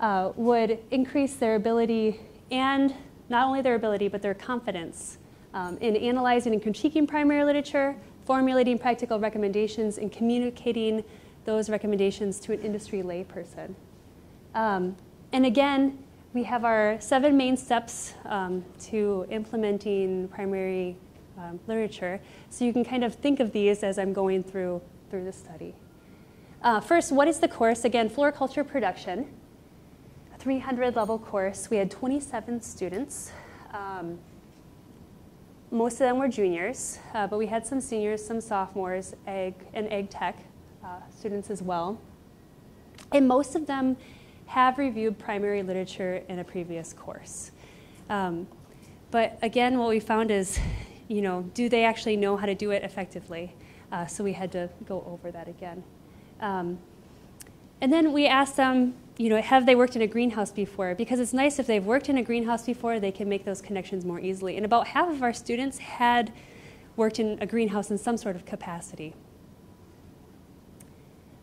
uh, would increase their ability and not only their ability, but their confidence um, in analyzing and critiquing primary literature, formulating practical recommendations, and communicating those recommendations to an industry layperson. Um, and again, we have our seven main steps um, to implementing primary um, literature. So you can kind of think of these as I'm going through, through the study. Uh, first, what is the course? Again, floriculture production, a 300 level course. We had 27 students. Um, most of them were juniors, uh, but we had some seniors, some sophomores, ag and ag tech uh, students as well. And most of them have reviewed primary literature in a previous course. Um, but again, what we found is, you know, do they actually know how to do it effectively? Uh, so we had to go over that again. Um, and then we asked them, you know, have they worked in a greenhouse before? Because it's nice if they've worked in a greenhouse before, they can make those connections more easily. And about half of our students had worked in a greenhouse in some sort of capacity.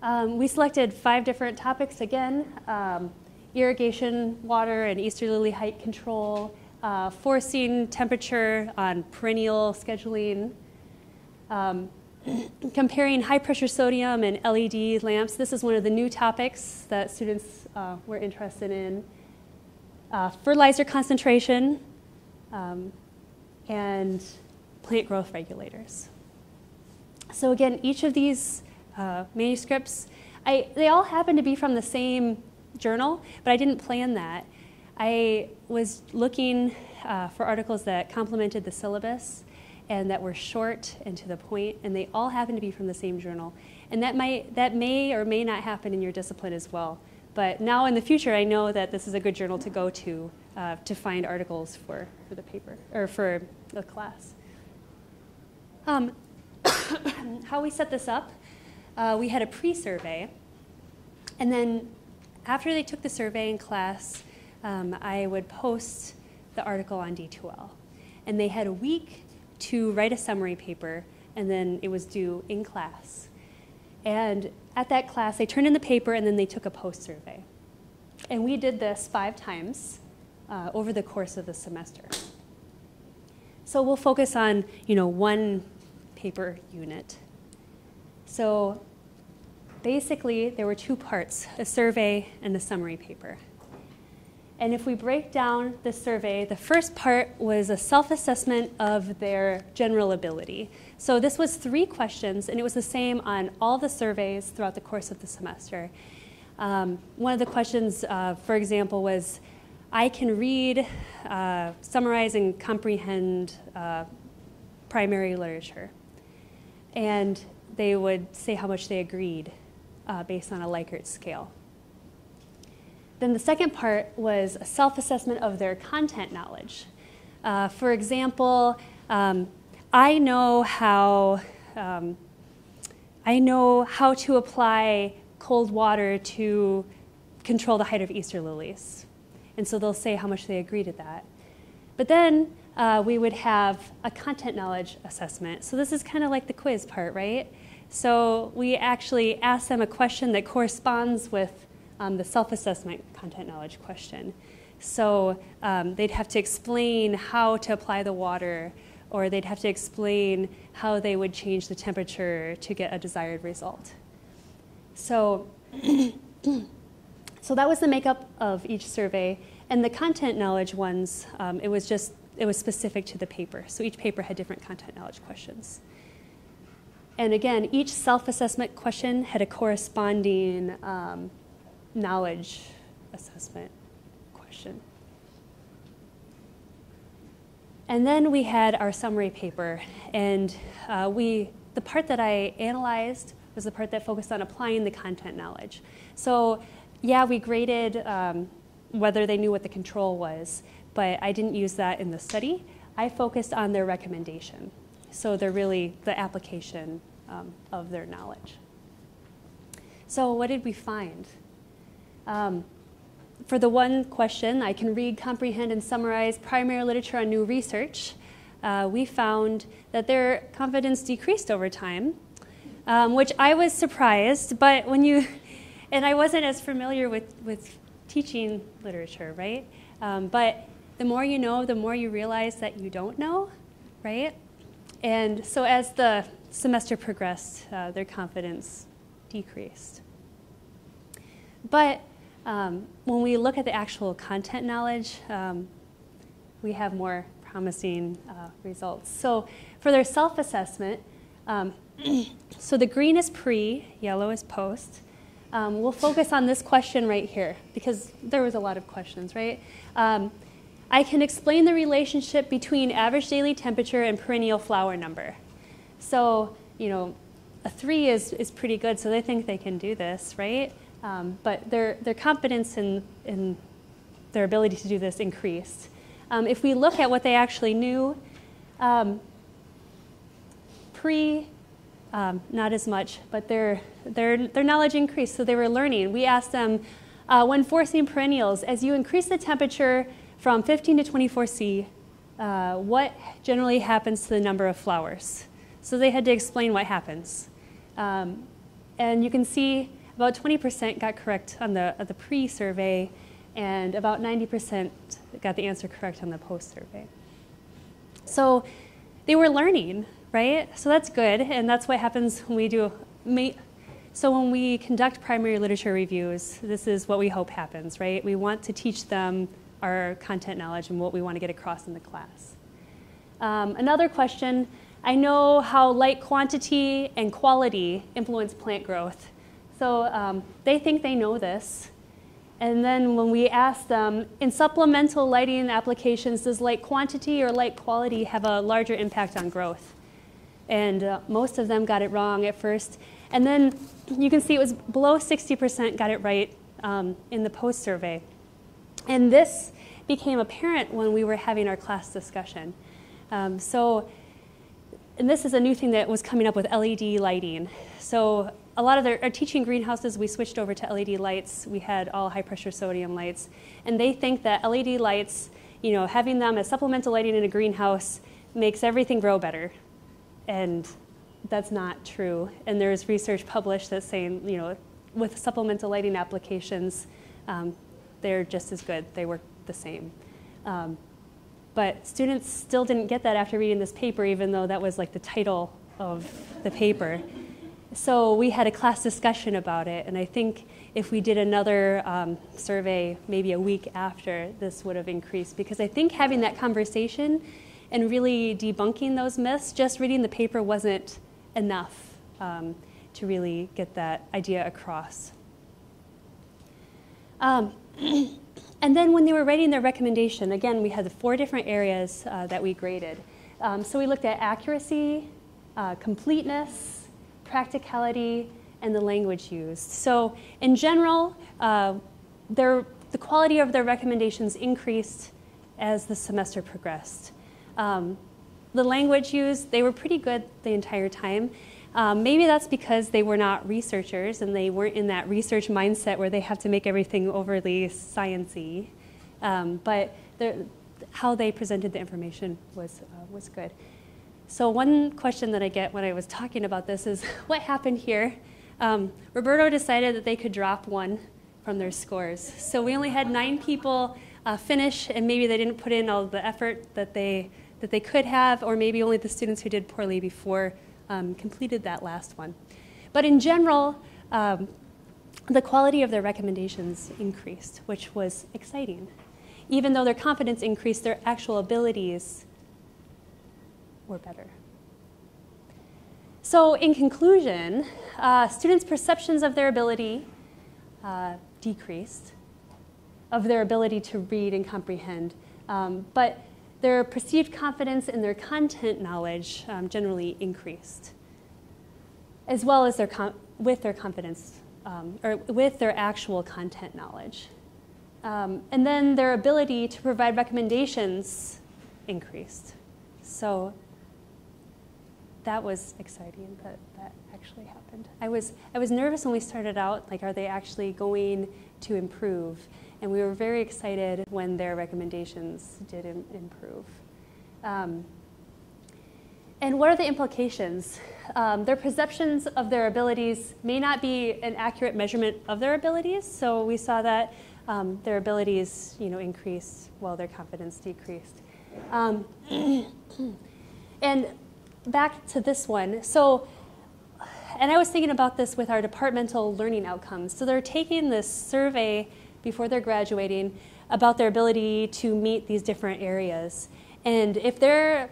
Um, we selected five different topics again um, irrigation, water, and Easter lily height control, uh, forcing temperature on perennial scheduling, um, comparing high pressure sodium and LED lamps. This is one of the new topics that students uh, were interested in. Uh, fertilizer concentration um, and plant growth regulators. So, again, each of these uh, manuscripts, I, they all happen to be from the same journal, but I didn't plan that. I was looking uh, for articles that complemented the syllabus and that were short and to the point, and they all happen to be from the same journal. And that, might, that may or may not happen in your discipline as well. But now in the future, I know that this is a good journal to go to uh, to find articles for, for the paper or for the class. Um, how we set this up, uh, we had a pre-survey, and then after they took the survey in class, um, I would post the article on D2L. And they had a week to write a summary paper, and then it was due in class. And at that class, they turned in the paper and then they took a post survey. And we did this five times uh, over the course of the semester. So we'll focus on, you know, one paper unit. So basically, there were two parts a survey and the summary paper. And if we break down the survey, the first part was a self assessment of their general ability. So this was three questions, and it was the same on all the surveys throughout the course of the semester. Um, one of the questions, uh, for example, was I can read, uh, summarize, and comprehend uh, primary literature. And they would say how much they agreed uh, based on a Likert scale. Then the second part was a self assessment of their content knowledge. Uh, for example, um, I know how. Um, I know how to apply cold water to control the height of Easter lilies. And so they'll say how much they agree to that. But then uh, we would have a content knowledge assessment. So this is kind of like the quiz part, right? So we actually ask them a question that corresponds with um, the self assessment content knowledge question. So um, they'd have to explain how to apply the water, or they'd have to explain how they would change the temperature to get a desired result. So, so that was the makeup of each survey. And the content knowledge ones, um, it was just it was specific to the paper. So each paper had different content knowledge questions. And again, each self-assessment question had a corresponding um, knowledge assessment question. And then we had our summary paper, and uh, we, the part that I analyzed was the part that focused on applying the content knowledge. So, yeah, we graded um, whether they knew what the control was, but I didn't use that in the study. I focused on their recommendation. So they're really the application um, of their knowledge. So, what did we find? Um, for the one question, I can read, comprehend, and summarize primary literature on new research. Uh, we found that their confidence decreased over time, um, which I was surprised. But when you, and I wasn't as familiar with, with teaching literature, right? Um, but the more you know, the more you realize that you don't know, right? And so as the semester progressed, uh, their confidence decreased. But um, when we look at the actual content knowledge, um, we have more promising uh, results. So for their self-assessment, um, so the green is pre, yellow is post. Um, we'll focus on this question right here because there was a lot of questions, right? I can explain the relationship between average daily temperature and perennial flower number. So, you know, a three is, is pretty good, so they think they can do this, right? Um, but their, their confidence in, in their ability to do this increased. Um, if we look at what they actually knew, um, pre, um, not as much, but their, their, their knowledge increased, so they were learning. We asked them, uh, when forcing perennials, as you increase the temperature from 15 to 24 C, uh, what generally happens to the number of flowers? So they had to explain what happens. Um, and you can see about 20% got correct on the, the pre-survey, and about 90% got the answer correct on the post-survey. So they were learning, right? So that's good, and that's what happens when we do. So when we conduct primary literature reviews, this is what we hope happens, right? We want to teach them our content knowledge and what we want to get across in the class. Um, another question, I know how light quantity and quality influence plant growth. So um, they think they know this. And then when we ask them, in supplemental lighting applications, does light quantity or light quality have a larger impact on growth? And uh, most of them got it wrong at first. And then you can see it was below 60% got it right um, in the post survey. And this became apparent when we were having our class discussion. Um, so, and this is a new thing that was coming up with LED lighting. So a lot of their, our teaching greenhouses, we switched over to LED lights. We had all high pressure sodium lights. And they think that LED lights, you know, having them as supplemental lighting in a greenhouse makes everything grow better. And that's not true. And there's research published that's saying, you know, with supplemental lighting applications, um, they're just as good. They work the same. Um, but students still didn't get that after reading this paper, even though that was like the title of the paper. So we had a class discussion about it, and I think if we did another um, survey maybe a week after, this would have increased because I think having that conversation and really debunking those myths, just reading the paper wasn't enough um, to really get that idea across. Um, and then when they were writing their recommendation, again, we had the four different areas uh, that we graded. Um, so we looked at accuracy, uh, completeness, practicality, and the language used. So in general, uh, their, the quality of their recommendations increased as the semester progressed. Um, the language used, they were pretty good the entire time. Um, maybe that's because they were not researchers and they weren't in that research mindset where they have to make everything overly sciency. Um, but how they presented the information was, uh, was good. So one question that I get when I was talking about this is, what happened here? Um, Roberto decided that they could drop one from their scores. So we only had nine people uh, finish, and maybe they didn't put in all the effort that they that they could have, or maybe only the students who did poorly before um, completed that last one. But in general, um, the quality of their recommendations increased, which was exciting. Even though their confidence increased, their actual abilities were better. So, in conclusion, uh, students' perceptions of their ability uh, decreased, of their ability to read and comprehend, um, but their perceived confidence in their content knowledge um, generally increased, as well as their with their confidence um, or with their actual content knowledge. Um, and then their ability to provide recommendations increased. So that was exciting that that actually happened. I was I was nervous when we started out. Like, are they actually going to improve? And we were very excited when their recommendations did Im- improve. Um, and what are the implications? Um, their perceptions of their abilities may not be an accurate measurement of their abilities. So we saw that um, their abilities, you know, increased while their confidence decreased. Um, and back to this one. So, and I was thinking about this with our departmental learning outcomes. So they're taking this survey before they're graduating about their ability to meet these different areas. And if they're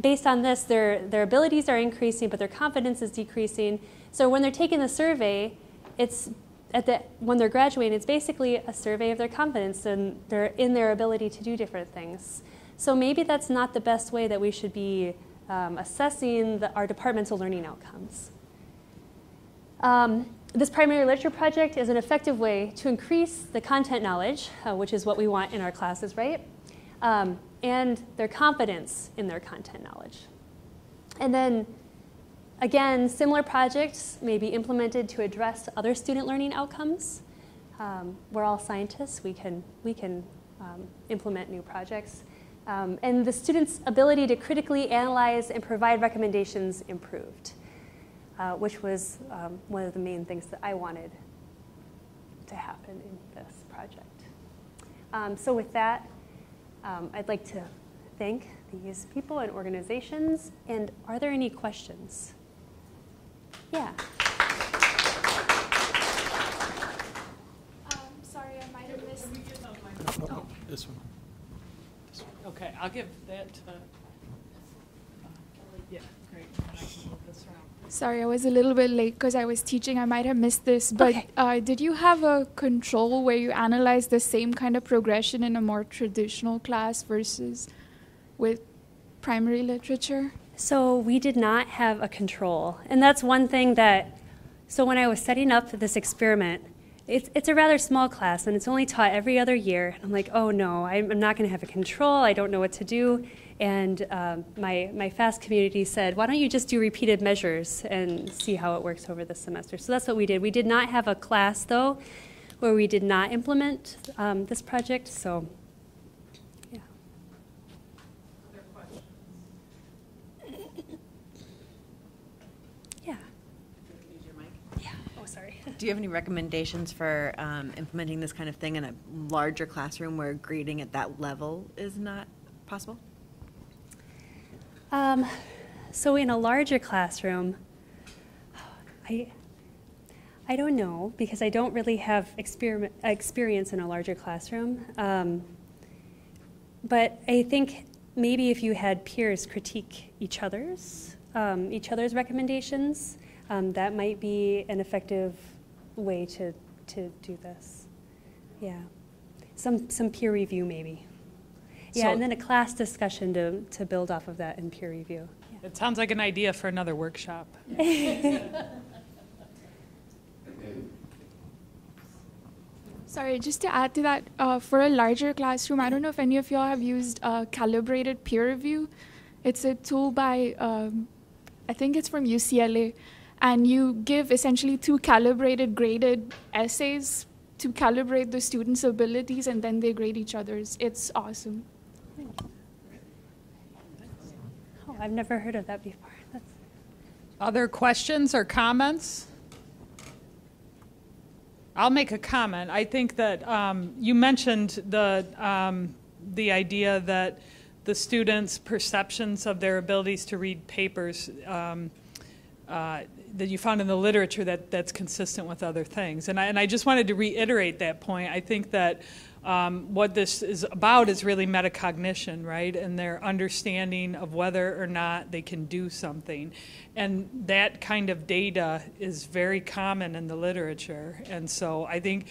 based on this, their, their abilities are increasing, but their confidence is decreasing. So when they're taking the survey, it's at the, when they're graduating, it's basically a survey of their confidence and their, in their ability to do different things. So maybe that's not the best way that we should be um, assessing the, our departmental learning outcomes. Um, this primary literature project is an effective way to increase the content knowledge, uh, which is what we want in our classes, right? Um, and their confidence in their content knowledge. And then, again, similar projects may be implemented to address other student learning outcomes. Um, we're all scientists, we can, we can um, implement new projects. Um, and the students' ability to critically analyze and provide recommendations improved, uh, which was um, one of the main things that I wanted to happen in this project. Um, so with that, um, I'd like to thank these people and organizations. And are there any questions? Yeah. Um, sorry, I might have missed. Can we get those microphones? Oh, This one. Okay, I'll give that to, uh, Kellie. yeah, great, and I can move this around. Sorry, I was a little bit late because I was teaching. I might have missed this. But Okay. uh, did you have a control where you analyze the same kind of progression in a more traditional class versus with primary literature? So we did not have a control. And that's one thing that, so when I was setting up this experiment, it's, it's a rather small class and it's only taught every other year. And I'm like, oh no, I'm, I'm not going to have a control. I don't know what to do. And um, my, my FAST community said, why don't you just do repeated measures and see how it works over the semester? So that's what we did. We did not have a class though where we did not implement um, this project. So, yeah. Other questions? Yeah. Use your mic. Yeah. Oh, sorry. Do you have any recommendations for um, implementing this kind of thing in a larger classroom where grading at that level is not possible? Um, so in a larger classroom, I, I don't know because I don't really have experience in a larger classroom. Um, but I think maybe if you had peers critique each other's, um, each other's recommendations, um, that might be an effective way to, to do this. Yeah, some some peer review maybe. Yeah, So- and then a class discussion to, to build off of that in peer review. Yeah. It sounds like an idea for another workshop. Sorry, just to add to that, uh, for a larger classroom, I don't know if any of y'all have used uh, calibrated peer review. It's a tool by, um, I think it's from UCLA, and you give essentially two calibrated graded essays to calibrate the students' abilities, and then they grade each other's. It's awesome. Oh, I've never heard of that before. That's, Other questions or comments? I'll make a comment. I think that um, you mentioned the, um, the idea that the students' perceptions of their abilities to read papers um, uh, that you found in the literature that, that's consistent with other things. And I, and I just wanted to reiterate that point. I think that um, what this is about is really metacognition, right? And their understanding of whether or not they can do something. And that kind of data is very common in the literature. And so I think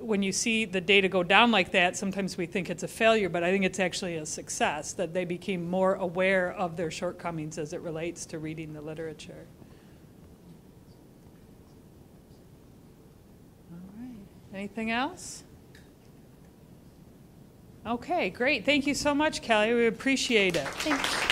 when you see the data go down like that, sometimes we think it's a failure, but I think it's actually a success that they became more aware of their shortcomings as it relates to reading the literature. All right. Anything else? Okay, great. Thank you so much, Kellie. We appreciate it.